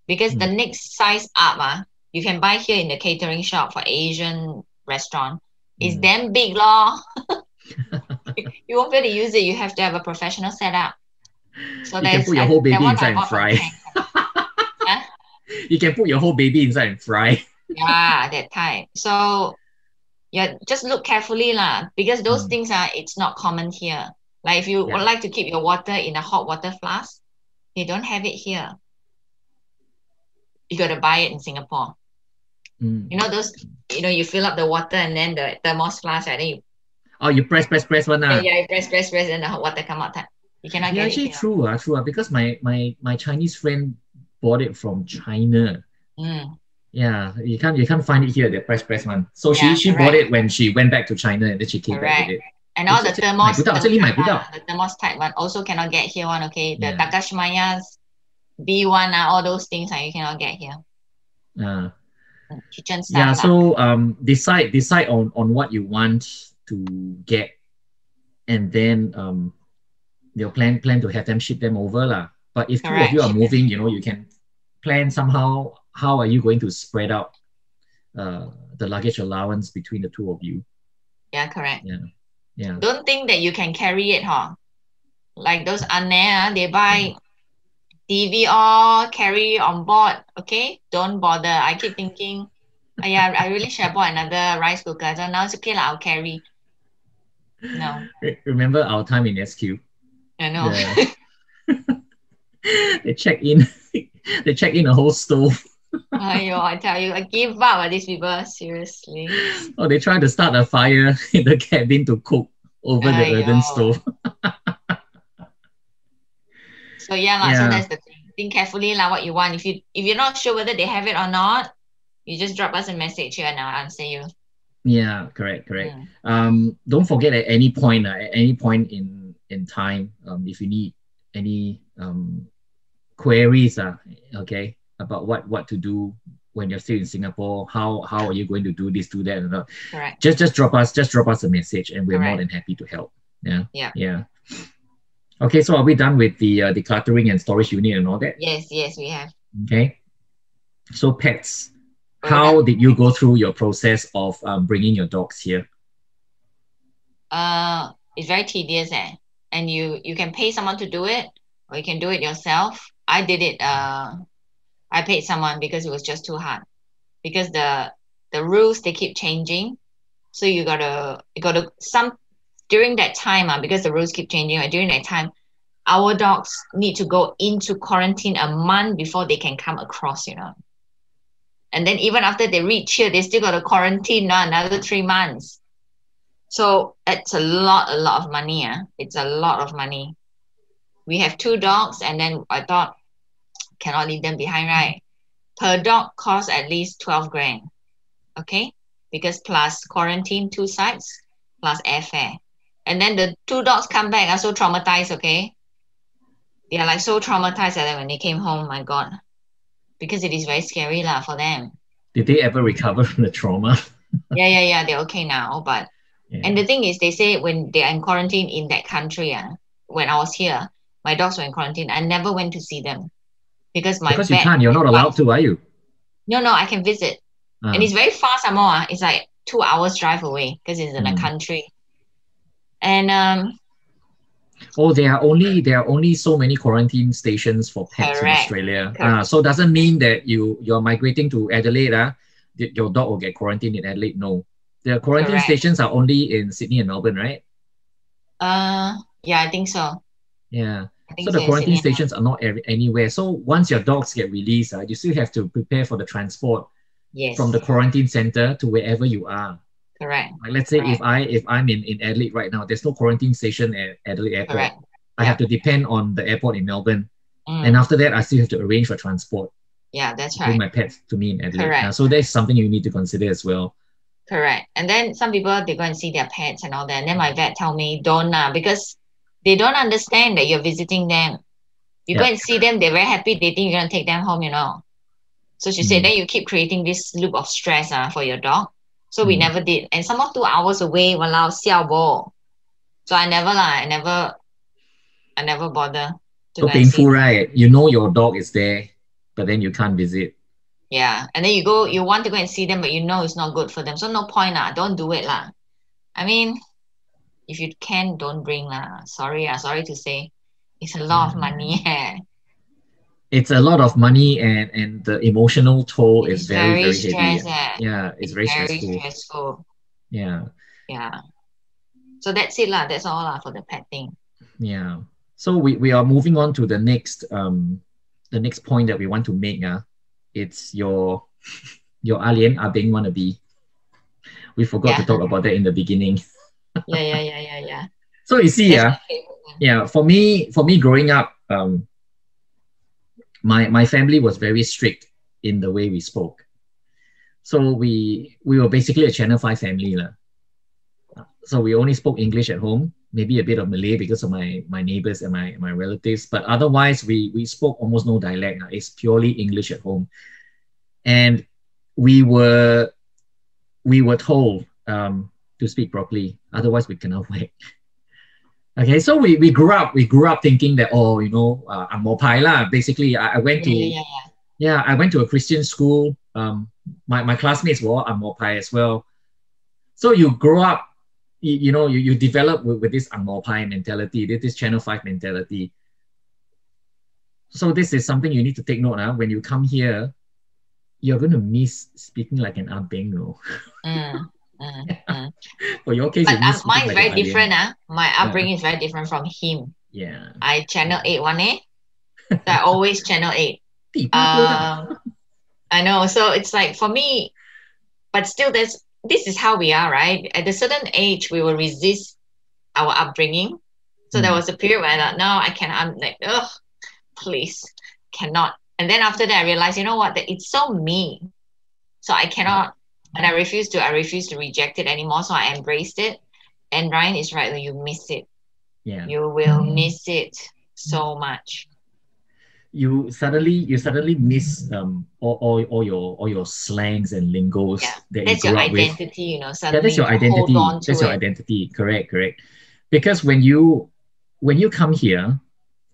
because the next size up ah, you can buy here in the catering shop for Asian restaurant. It's Mm. damn big lor. you won't be able to use it. You have to have a professional setup. So You can put your whole baby that one I inside and fry. You can put your whole baby inside and fry. yeah, that type. So yeah, just look carefully lah, because those Mm. things are it's not common here. Like if you Yeah. would like to keep your water in a hot water flask, they don't have it here. You got to buy it in Singapore. Mm. You know those, you know, you fill up the water and then the thermos flask, and then you Oh, you press press press one. Uh. yeah, you press press press, and the hot water come out. type. You cannot Yeah, get actually it true, uh, true. Uh, because my my my Chinese friend bought it from China. Mm. Yeah, you can't you can't find it here, the press press one. So Yeah, she she bought it when she went back to China and then she came back with it. And all the thermos, the, uh, the thermos type one also cannot get here one, okay? The yeah. Takashimaya's B1, uh, ah, all those things that uh, you cannot get here. Uh, Kitchen stuff. Yeah, so um, decide decide on, on what you want to get and then um, your plan plan to have them ship them over. La. But if Correct. two of you are moving, you know, you can plan somehow how are you going to spread out uh, the luggage allowance between the two of you. Yeah, correct. Yeah. Don't think that you can carry it, huh? Like those Anne, ah, they buy TV all carry on board. Okay, don't bother. I keep thinking, yeah, I really should have bought another rice cooker. So now it's okay, lah. I'll carry. No, Remember our time in SQ? I know. The, they check in, they check in a whole stove. Ayo, I tell you, I give up at these people, seriously. Oh, they try to start a fire in the cabin to cook over the earthen stove. So yeah. Yeah. so that's the thing. Think carefully lah what you want. If you if you're not sure whether they have it or not, you just drop us a message here and I'll answer you. Yeah, correct, correct. Mm. Um, don't forget at any point, uh, at any point in in time, um, if you need any um queries, uh, okay, about what what to do when you're still in Singapore, how how are you going to do this, do that, and all. Correct. just just drop us just drop us a message, and we're more than happy to help. Yeah. Yeah. Yeah. Okay, so are we done with the uh, decluttering and storage unit and all that? Yes, yes, we have. Okay. So pets, how did you go through your process of um, bringing your dogs here? Uh, it's very tedious, eh? And you you can pay someone to do it, or you can do it yourself. I did it. Uh, I paid someone because it was just too hard. Because the the rules they keep changing, so you gotta you gotta some during that time. Uh, because the rules keep changing. Uh, during that time, our dogs need to go into quarantine a month before they can come across. You know. And then even after they reach here, they still got to quarantine uh, another three months. So it's a lot, a lot of money. Uh. It's a lot of money. We have two dogs, and then I thought, cannot leave them behind, right? Per dog costs at least 12 grand. Okay? Because plus quarantine, two sites, plus airfare. And then the two dogs come back are so traumatized, okay? They are like so traumatized that when they came home, my God. Because it is very scary lah for them. Did they ever recover from the trauma? Yeah, yeah, yeah. They're okay now. But Yeah. And the thing is, they say when they are in quarantine in that country, uh, when I was here, my dogs were in quarantine. I never went to see them because my because you can't, you're not allowed to, are you? No, no, I can visit, Ah, and it's very far. Some more, uh, it's like two hours drive away because it's in a Mm. country. And um, oh, there are only there are only so many quarantine stations for pets in Australia. Correct. Ah, so doesn't mean that you you're migrating to Adelaide. Ah, your dog will get quarantined in Adelaide. No, the quarantine Correct. stations are only in Sydney and Melbourne, right? uh, yeah, I think so. Yeah. So the quarantine stations are not anywhere. So once your dogs get released, uh, you still have to prepare for the transport Yes, from the quarantine center to wherever you are. correct, Like let's say if I if I'm in, in Adelaide right now, there's no quarantine station at Adelaide Airport. correct. I have to depend on the airport in Melbourne. Mm, And after that, I still have to arrange for transport yeah, that's to bring my pets to me in Adelaide. Correct. Uh, so that's something you need to consider as well. Correct. And then some people they go and see their pets and all that. And then my vet tell me don't uh, because they don't understand that you're visiting them. You go Yeah. and see them, they're very happy. They think you're gonna take them home, you know. So she said Mm. then you keep creating this loop of stress uh, for your dog. So we Mm. never did. And some of two hours away, walao, xiao bo. So I never lah, I never I never bother to So go painful, right? You know your dog is there, but then you can't visit. Yeah, and then you go, you want to go and see them, but you know it's not good for them. So no point lah. Don't do it lah. I mean, if you can, don't bring lah. Sorry ah, sorry to say, it's a lot of Mm. money. Eh. It's a lot of money and and the emotional toll It's is very very, stress. heavy. Eh. Yeah, it's, very, stressful. stressful. Yeah, Yeah. So that's it lah. That's all lah for the pet thing. yeah. So we, we are moving on to the next um the next point that we want to make. Uh, it's your your alien abing wannabe. We forgot to talk about that in the beginning. Yeah, yeah, yeah, yeah, yeah. So you see, yeah, yeah. For me, for me, growing up, um, my my family was very strict in the way we spoke. So we we were basically a Channel Five family, lah. So we only spoke English at home, maybe a bit of Malay because of my my neighbors and my my relatives, but otherwise we we spoke almost no dialect. lah. It's purely English at home, and we were we were told um, to speak properly, otherwise we cannot work. Okay, so we, we grew up we grew up thinking that oh you know uh, I'm more pai lah. Basically, I, I went to Yeah, yeah, yeah. yeah, I went to a Christian school. Um, my, my classmates were all Angmopai as well. So you grow up, you, you know, you, you develop with, with this Angmopai mentality, this, this Channel 5 mentality. So this is something you need to take note. Huh? When you come here, you're going to miss speaking like an Abeng. No? Mm, mm, mm. For your case, But you uh, mine is very different. Uh. My upbringing is very different from him. Yeah. I channel 8 1A. So I always channel 8. Um, I know. So it's like for me, but still, there's this is how we are, right? At a certain age, we will resist our upbringing. So there Mm. was a period where I thought, no, I can't. I'm like, ugh, please, cannot. And then after that, I realized, you know what? That it's so me. So I cannot, and I refuse to. I refuse to reject it anymore. So I embraced it. And Ryan is right. You miss it. yeah. You will Mm. miss it so much. you suddenly you suddenly miss um all, all, all your all your slangs and lingos Yeah, that That's you your grew up with. identity, you know. Yeah, that's your you identity. Hold on to That's your it. identity. Correct, correct. Because when you when you come here,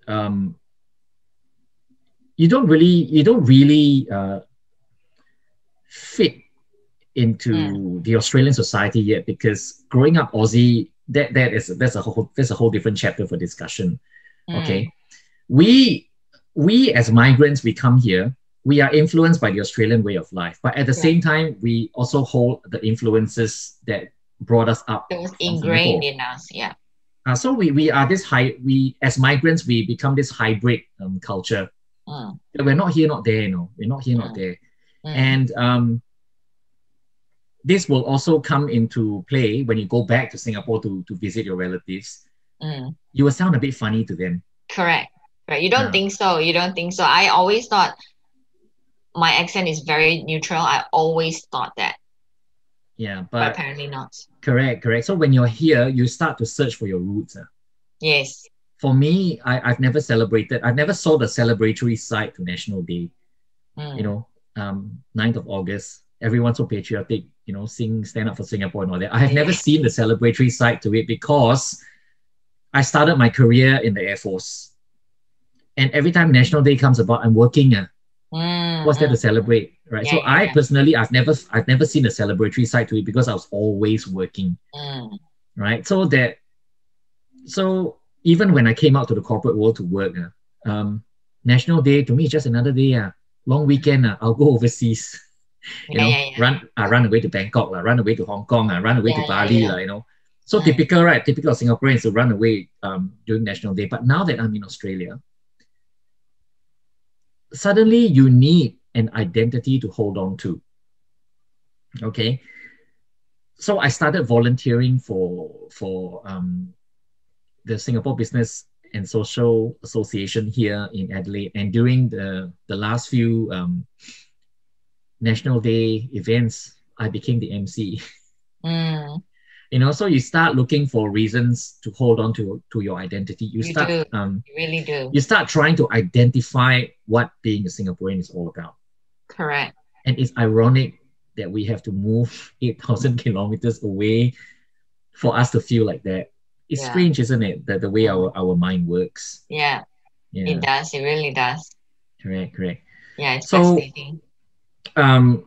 um, you don't really you don't really uh, fit into Hmm. the Australian society yet. Because growing up Aussie, that that is that's a whole that's a whole different chapter for discussion. Mm. Okay, we we as migrants we come here. We are influenced by the Australian way of life, but at the Yeah. same time, we also hold the influences that brought us up It was ingrained in us. Yeah. Uh, so we, we are this high we as migrants we become this hybrid um, culture. Mm. We're not here, not there, you know. We're not here, not Mm. there. Mm. And um, this will also come into play when you go back to Singapore to, to visit your relatives. Mm. You will sound a bit funny to them. Correct. Right. You don't Yeah. think so. You don't think so. I always thought my accent is very neutral. I always thought that, Yeah, but, but apparently not. correct, correct. So when you're here, you start to search for your roots. ah. Yes. For me, I, I've never celebrated, I've never saw the celebratory side to National Day. Mm. you know, um, 9th of August, everyone's so patriotic, you know, sing, stand up for Singapore and all that. I have never seen the celebratory side to it because I started my career in the Air Force. And every time National Day comes about, I'm working. Uh, Mm, what's there to mm. celebrate? Right. Yeah, so yeah, I personally I've never I've never seen a celebratory side to it because I was always working. Mm. Right. So that so even when I came out to the corporate world to work, uh, um, National Day to me is just another day. Uh, long weekend, uh, I'll go overseas. You Yeah, know, yeah, yeah. run uh, run away to Bangkok, la, run away to Hong Kong, uh, run away to Bali, la, you know. So typical, right? Typical of Singaporeans to run away um, during National Day. But now that I'm in Australia, suddenly you need an identity to hold on to. Okay. So I started volunteering for for um, the Singapore Business and Social Association here in Adelaide, and during the the last few um, National Day events, I became the MC. Mm. You know, so you start looking for reasons to hold on to to your identity. You, You start do. um, You really do. you start trying to identify what being a Singaporean is all about. Correct. And it's ironic that we have to move 8,000 kilometers away for us to feel like that. It's Yeah. strange, isn't it? That the way our, our mind works. Yeah, Yeah, it does. It really does. correct, correct. Yeah, it's So- fascinating. Um,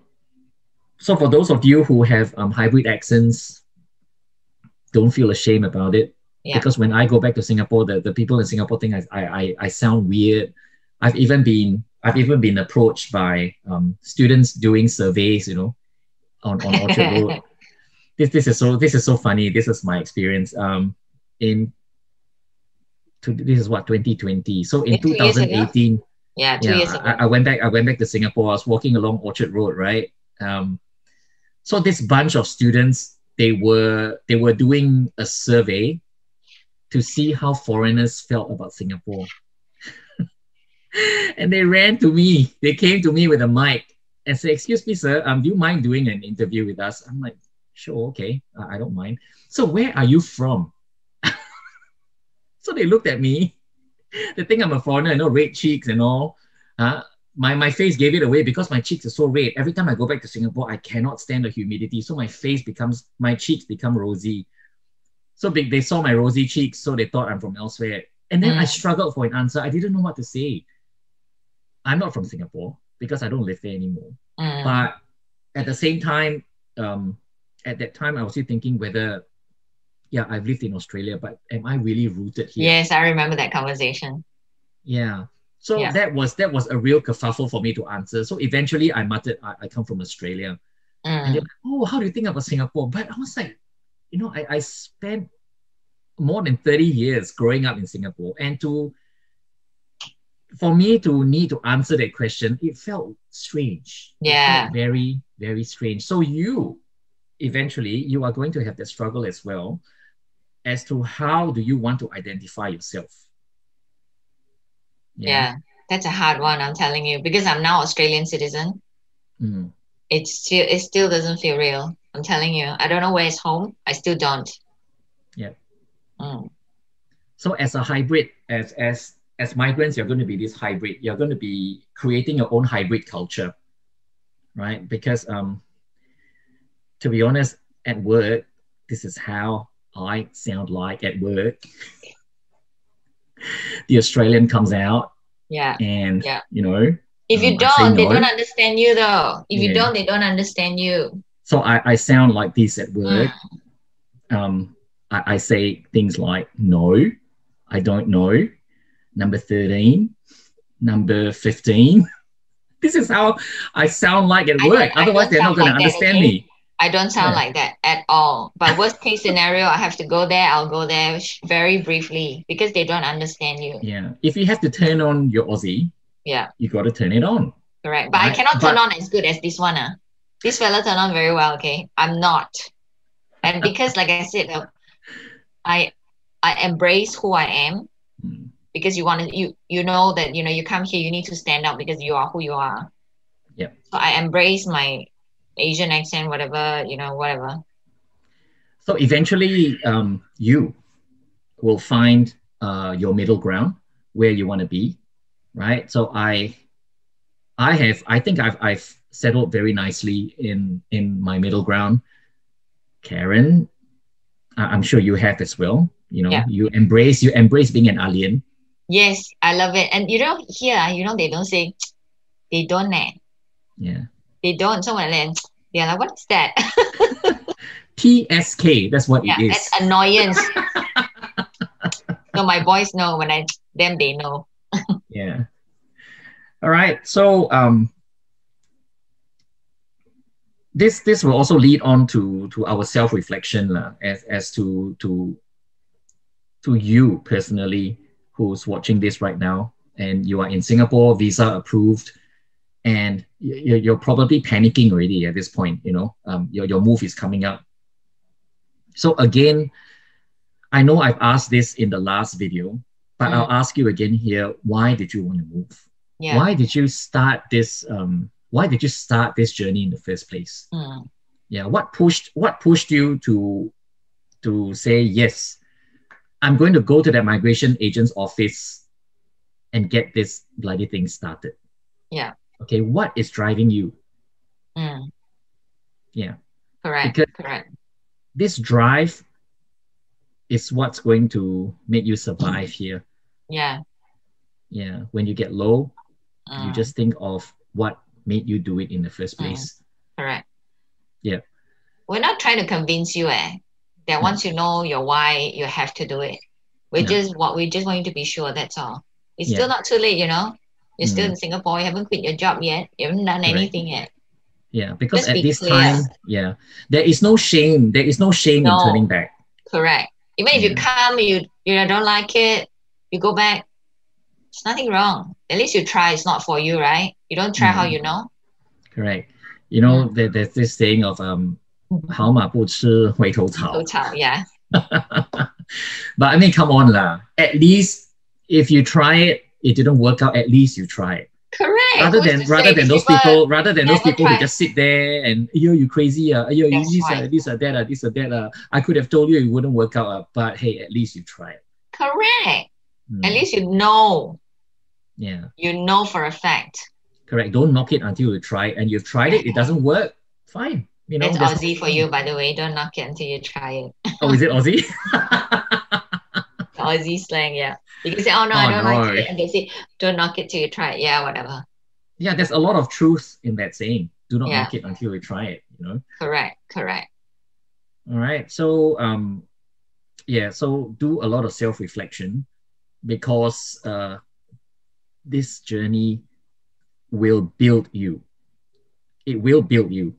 so for those of you who have um, hybrid accents, don't feel ashamed about it. Yeah. Because when I go back to Singapore, the, the people in Singapore think I, I, I, sound weird. I've even been I've even been approached by um, students doing surveys, you know, on, on Orchard Road. This this is so this is so funny. This is my experience. Um, in to, this is what 2020. So in Eh, two years ago? 2018, Yeah, two yeah, years ago. I, I went back. I went back to Singapore. I was walking along Orchard Road, right? Um, so this bunch of students, they were they were doing a survey to see how foreigners felt about Singapore, and they ran to me. They came to me with a mic and said, "Excuse me, sir. Um, do you mind doing an interview with us?" I'm like, "Sure, okay. Uh, I don't mind." So where are you from? so they looked at me. They think I'm a foreigner, you know, red cheeks and all. Uh, my, my face gave it away because my cheeks are so red. Every time I go back to Singapore, I cannot stand the humidity. So my face becomes, my cheeks become rosy. So they, they saw my rosy cheeks, so they thought I'm from elsewhere. And then I Mm. struggled for an answer. I didn't know what to say. I'm not from Singapore because I don't live there anymore. Mm. But at the same time, um, at that time, I was still thinking whether, yeah, I've lived in Australia, but am I really rooted here? Yes, I remember that conversation. Yeah. So Yeah. that was that was a real kerfuffle for me to answer. So eventually I muttered, I, I come from Australia. And Mm. they're like, oh, how do you think about Singapore? But I was like, you know, I, I spent more than 30 years growing up in Singapore. And to for me to need to answer that question, it felt strange. Yeah. felt very, very strange. So you eventually you are going to have that struggle as well as to how do you want to identify yourself. Yeah. That's a hard one, I'm telling you, because I'm now Australian citizen. Mm. It's still it still doesn't feel real. I'm telling you. I don't know where it's home. I still don't. Yeah. Mm. So as a hybrid, as as as migrants, you're going to be this hybrid. You're going to be creating your own hybrid culture, right? Because um, to be honest, at work, this is how I sound like at work. the Australian comes out, Yeah. and Yeah. you know, If you Um, don't, they no. don't understand you though. If you don't, they don't understand you. so I, I sound like this at work. Mm. um, I, I say things like no, I don't know, number 13, number 15. This is how I sound like at I work. Otherwise, they're not sound going to like that, understand okay? me. I don't sound Yeah. like that at all. But worst case scenario, I have to go there. I'll go there very briefly because they don't understand you. Yeah. If you have to turn on your Aussie, Yeah, you got to turn it on. correct. But I cannot turn but- on as good as this one. Uh. This fella turned on very well. Okay, I'm not. And because, like I said, uh, I I embrace who I am Mm. because you want to you you know that you know you come here you need to stand out because you are who you are. Yeah. So I embrace my Asian accent, whatever you know, whatever. So eventually, um, you will find uh, your middle ground where you want to be, right? So I, I have, I think I've, I've settled very nicely in in my middle ground. Karen, I- I'm sure you have as well. You know, Yeah. you embrace, you embrace being an alien. Yes, I love it. And you know, here, you know, they don't say, they don't, eh. Yeah. They don't. So when they- they're like, what's that? TSK, that's what yeah, it is. that's annoyance. so my boys know when I, them, they know. Yeah. All right. So um this this will also lead on to to our self-reflection lah, as as to to to you personally who's watching this right now and you are in Singapore visa approved and you're probably panicking already at this point you know um, your, your move is coming up so again I know I've asked this in the last video but Mm. I'll ask you again here why did you want to move Yeah. why did you start this um why did you start this journey in the first place Mm. yeah what pushed what pushed you to to say yes i'm going to go to that migration agent's office and get this bloody thing started Yeah. Okay what is driving you Mm. Yeah. Correct. Because- correct. this drive is what's going to make you survive here Yeah. yeah when you get low you Mm. just think of what made you do it in the first Mm. place Correct. Yeah. We're not trying to convince you, eh, that once you know your why, you have to do it. We No. just what we just want you to be sure. That's all. It's Yeah. still not too late, you know. You're still Mm. in Singapore. You haven't quit your job yet. You haven't done Correct. anything yet. Yeah, because Just at be this clear. time, yeah, there is no shame. There is no shame No. in turning back. Correct. Even if you Yeah. come, you you don't like it, you go back. There's nothing wrong. At least you try. It's not for you, right? You don't try how Mm. you know. Correct. You know, there, there's this saying of um, 好马不吃回头草 Go。tell, yeah. but I mean, come on lah. At least if you try it, it didn't work out. At least you tried. Correct. Rather Who's than rather than those people, rather than those people who just sit there and yo, you crazy uh, yo, you this uh, right. this uh, that uh, this uh, that uh. I could have told you it wouldn't work out, uh, but hey, at least you tried. Correct. Mm, At least you know. yeah. You know for a fact. Correct. Don't knock it until you try. And you've tried it, it doesn't work. Fine. You know, That's there's- Aussie for you, by the way. Don't knock it until you try it. Oh, is it Aussie? Aussie slang, yeah. You can say, oh no, Oh, I don't like it. And they say, don't knock it till you try it. Yeah, whatever. yeah, there's a lot of truth in that saying. Do not Yeah. knock it until you try it. You know. Correct, correct. All right. So um, yeah. So do a lot of self reflection because uh, this journey will build you. It will build you.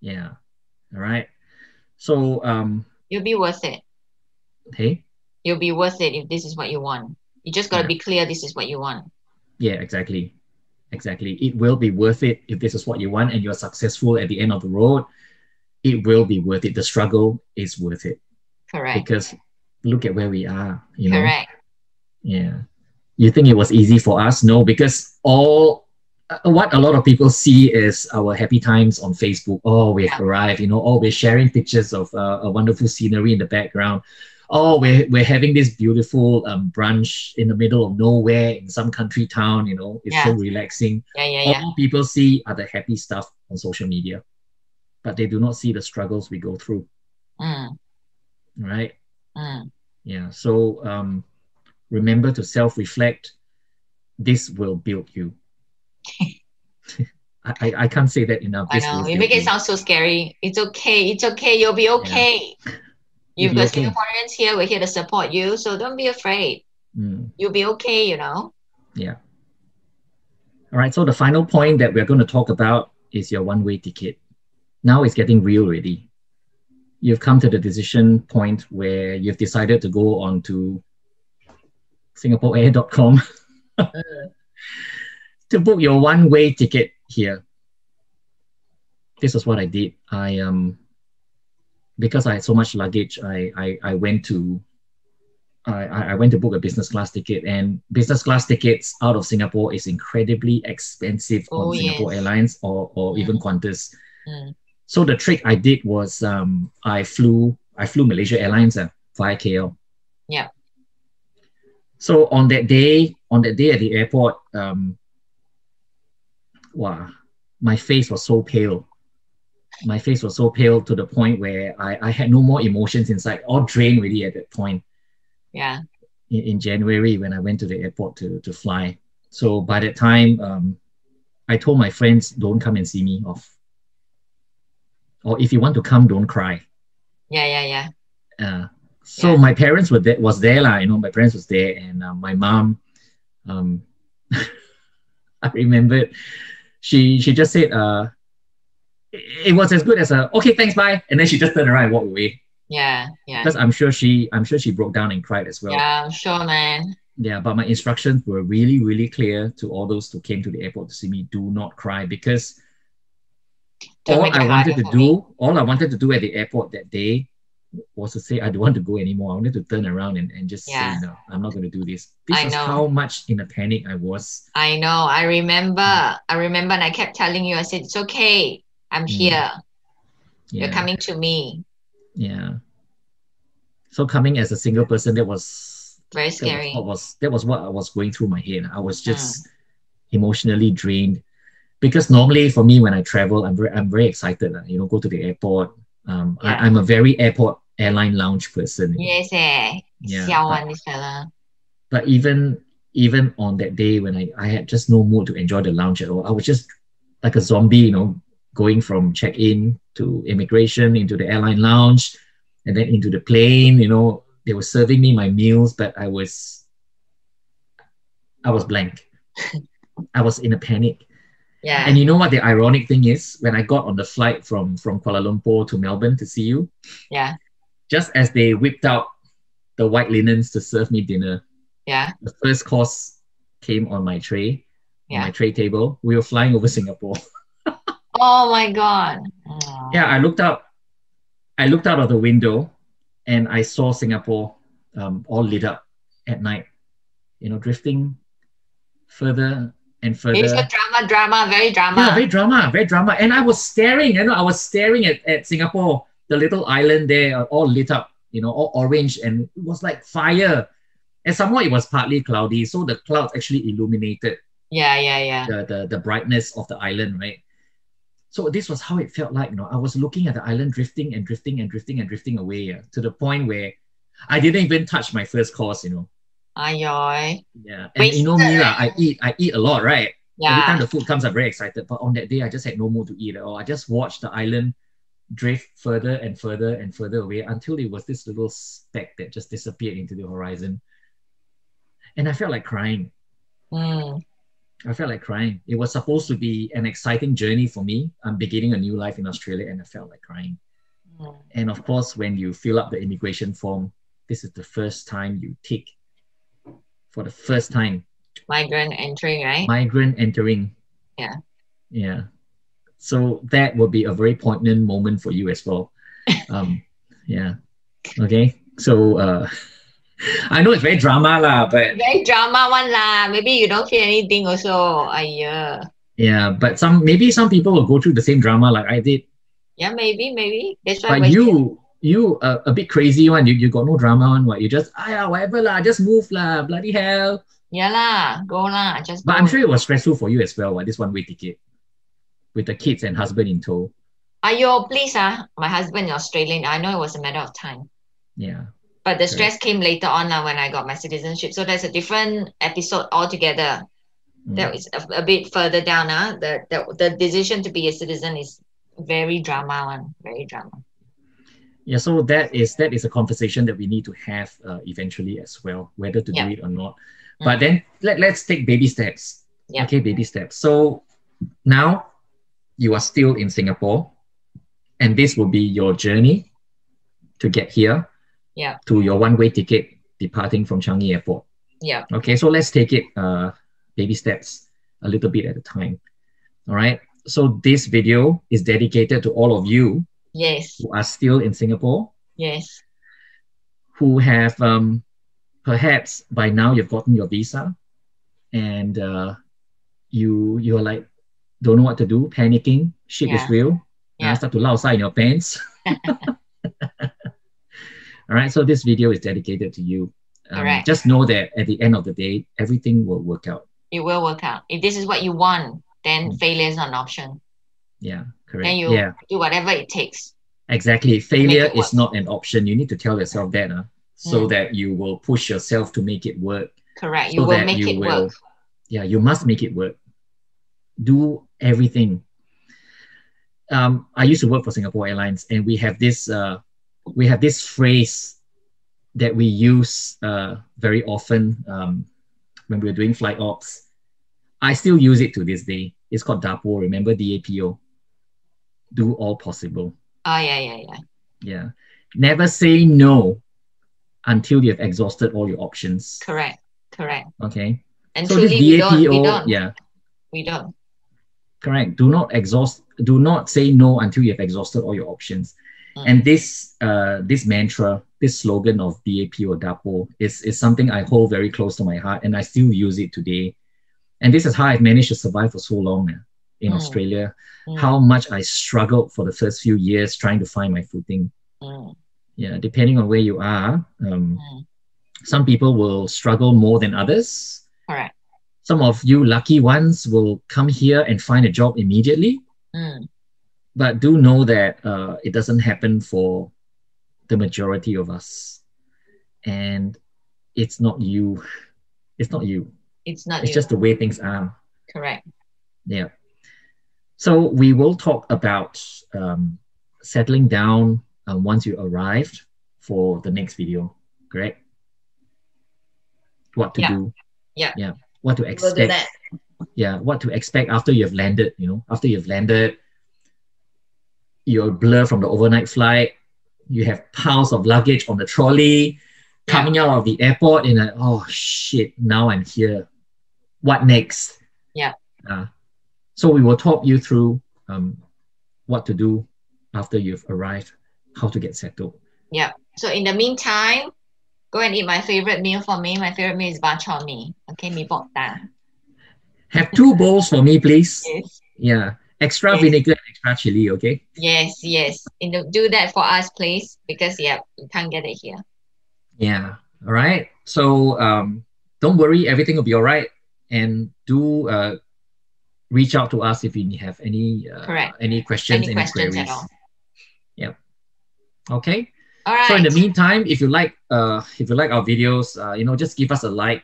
Yeah. All right. So um, You'll be worth it. Hey? You'll be worth it if this is what you want. You just got to Yeah. be clear this is what you want. Yeah, exactly. Exactly. It will be worth it if this is what you want and you're successful at the end of the road. It will be worth it. The struggle is worth it Correct. because look at where we are. You know? Correct. Yeah. You think it was easy for us? No, because all uh, what a lot of people see is our happy times on Facebook. Oh, we've Yeah. arrived. You know, oh, we're sharing pictures of uh, a wonderful scenery in the background. Oh, we're, we're having this beautiful um, brunch in the middle of nowhere in some country town. You know, it's so relaxing. Yeah, yeah, yeah. All people see are the happy stuff on social media, but they do not see the struggles we go through. Mm, Right? mm. Yeah. So um, remember to self reflect. This will build you. I, I, can't say that enough. I This know. You make it sound so scary. It's okay. It's okay. You'll be okay. You've got okay. Singaporeans here. We're here to support you. So don't be afraid. Mm, You'll be okay, you know? yeah. All right. So the final point that we're going to talk about is your one way ticket. Now it's getting real already. You've come to the decision point where you've decided to go on to singaporeair.com to book your one way ticket here. This is what I did. I um because I had so much luggage, I I, I went to I, I went to book a business class ticket and business class tickets out of Singapore is incredibly expensive Oh, on Singapore. Airlines or, or even Mm. Qantas. Mm. So the trick I did was um I flew I flew Malaysia Airlines uh, via KL. Yeah. So on that day, on that day at the airport, um, wow, my face was so pale. My face was so pale to the point where I, I had no more emotions inside, all drained really at that point Yeah. in, in January when I went to the airport to, to fly. So by that time, um, I told my friends, don't come and see me off. Or if you want to come, don't cry. Yeah, yeah, yeah. Uh, so Yeah. my parents were there, was there, lah. You know, my parents was there, and uh, my mom, um, I remembered, she she just said, uh, it was as good as a okay, thanks, bye, and then she just turned around and walked away. Yeah, yeah. Because I'm sure she, I'm sure she broke down and cried as well. Yeah, I'm sure, man. Yeah, but my instructions were really, really clear to all those who came to the airport to see me. Do not cry because Don't all I wanted to for me. do, all I wanted to do at the airport that day was to say I don't want to go anymore. I wanted to turn around and, and just Yeah. say no, I'm not going to do this. This I is know. how much in a panic I was. I know. I remember. I remember, and I kept telling you. I said, "It's okay. I'm Mm. here. Yeah, You're coming to me." yeah. So coming as a single person, that was Very scary. what was that was what I was going through my head. I was just Mm. emotionally drained because normally for me when I travel, I'm very I'm very excited. You know, go to the airport. Um, Yeah. I, I'm a very airport airline lounge person. Yes, eh. Yeah, but-. But even even on that day when I, I had just no mood to enjoy the lounge at all, I was just like a zombie, you know, going from check-in to immigration into the airline lounge and then into the plane, you know, they were serving me my meals, but I was I was blank. I was in a panic. Yeah. And you know what the ironic thing is? When I got on the flight from, from Kuala Lumpur to Melbourne to see you, yeah. just as they whipped out the white linens to serve me dinner, Yeah. the first course came on my tray, on my tray table. We were flying over Singapore. Oh my God. Oh. Yeah, I looked out. I looked out of the window, and I saw Singapore um, all lit up at night. You know, drifting further and further. It's a drama, drama, very drama. Yeah, very drama, very drama. And I was staring, you know, I was staring at, at Singapore, the little island there, all lit up, you know, all orange, and it was like fire. And somehow it was partly cloudy, so the clouds actually illuminated yeah, yeah, yeah. the, the, the brightness of the island, right? So this was how it felt like, you know, I was looking at the island drifting and drifting and drifting and drifting away to the point where I didn't even touch my first course, you know. Ayoy. Yeah. And you know me, lah, I eat, I eat a lot, right? Yeah. Every time the food comes, I'm very excited. But on that day, I just had no more to eat at all. I just watched the island drift further and further and further away until it was this little speck that just disappeared into the horizon. And I felt like crying. Mm. I felt like crying. It was supposed to be an exciting journey for me. I'm beginning a new life in Australia and I felt like crying. Mm. And of course, when you fill up the immigration form, this is the first time you take for the first time Migrant entering, right? migrant entering. Yeah. Yeah. So that will be a very poignant moment for you as well. Um, yeah. Okay. So uh, I know it's very drama lah, but Very drama one lah. Maybe you don't feel anything also. Aiyah. yeah, but some maybe some people will go through the same drama like I did. Yeah, maybe, maybe. That's why But you, you uh, a bit crazy one. You, you got no drama one. What you just ah whatever lah, just move lah, bloody hell. Yeah lah, go lah. Just But go. I'm sure it was stressful for you as well. What this one way ticket with the kids and husband in tow. Ayo, please ah. My husband is Australian. I know it was a matter of time. Yeah. But the stress came later on lah when I got my citizenship. So that's a different episode altogether. Mm. That is a, a bit further down. Uh, the, the the decision to be a citizen is very drama one. Very drama. Yeah, so that is that is a conversation that we need to have uh, eventually as well, whether to Yeah. do it or not. But then let, let's take baby steps. Yeah. Okay, baby steps. So now you are still in Singapore, and this will be your journey to get here. Yeah. To your one-way ticket departing from Changi Airport. Yeah. Okay, so let's take it uh, baby steps a little bit at a time. All right. So this video is dedicated to all of you Yes. who are still in Singapore Yes. who have um, perhaps by now you've gotten your visa and uh, you you're like don't know what to do panicking shit is real Yeah. uh, start to lao in your pants all right so this video is dedicated to you um, Correct. just know that at the end of the day everything will work out It will work out. If this is what you want, then Mm. failure is not an option. yeah correct Then you yeah do whatever it takes. exactly failure is not an option you need to tell yourself that uh, so Mm. that you will push yourself to make it work Correct. so You will that make you it will, work. yeah, you must make it work. Do everything. Um, I used to work for Singapore Airlines, and we have this uh, we have this phrase that we use uh, very often um, when we're doing flight ops. I still use it to this day. It's called DAPO. Remember DAPO? Do all possible. Oh yeah, yeah, yeah. Yeah. Never say no until you have exhausted all your options. Correct. Correct. Okay. And So truly this we don't, we don't. yeah. We don't. Correct. Do not exhaust. Do not say no until you have exhausted all your options. Mm. And this uh, this mantra, this slogan of DAP or DAPO is, is something I hold very close to my heart, and I still use it today. And this is how I've managed to survive for so long in Mm. Australia. Mm, How much I struggled for the first few years trying to find my footing. mm, Yeah, depending on where you are, um, mm. some people will struggle more than others. Correct. Some of you lucky ones will come here and find a job immediately. Mm, but do know that uh, it doesn't happen for the majority of us and it's not you it's not you It's not it's you. just the way things are Correct. yeah so we will talk about um, settling down uh, once you arrived for the next video correct what to Yeah. do Yeah. yeah what to expect. We'll expect do that. yeah what to expect after you've landed you know after you've landed you're blur from the overnight flight you have piles of luggage on the trolley coming out of the airport and like oh shit now i'm here what next Yeah. uh, so we will talk you through um, what to do after you've arrived how to get settled Yeah. So in the meantime, go and eat my favorite meal for me. My favorite meal is bak chor mee. Okay, mee pok tah. have two bowls for me please Yes. yeah extra Yes. vinegar and extra chili okay Yes, yes. The, do that for us, please, because yeah, we can't get it here. Yeah. All right. So um, don't worry, everything will be all right. And do uh, reach out to us if you have any uh, Correct. any questions, Any any, questions queries. at all. Yep. Okay. All right. So in the meantime, if you like uh, if you like our videos, uh, you know, just give us a like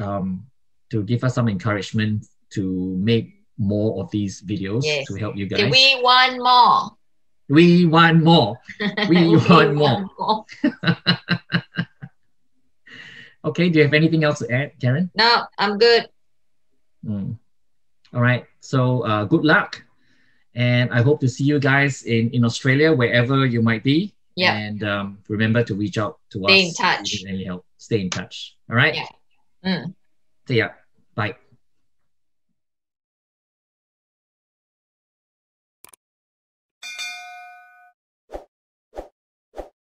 um, to give us some encouragement to make more of these videos Yes. to help you guys. We want more? we want more. We want more. more. Okay. Do you have anything else to add, Karen? No, I'm good. Mm. All right. So uh, good luck. And I hope to see you guys in, in Australia, wherever you might be. Yeah. And um, remember to reach out to Stay us. Stay in touch. if you need Any help? Stay in touch. All right. Yeah. Mm. See ya. Bye.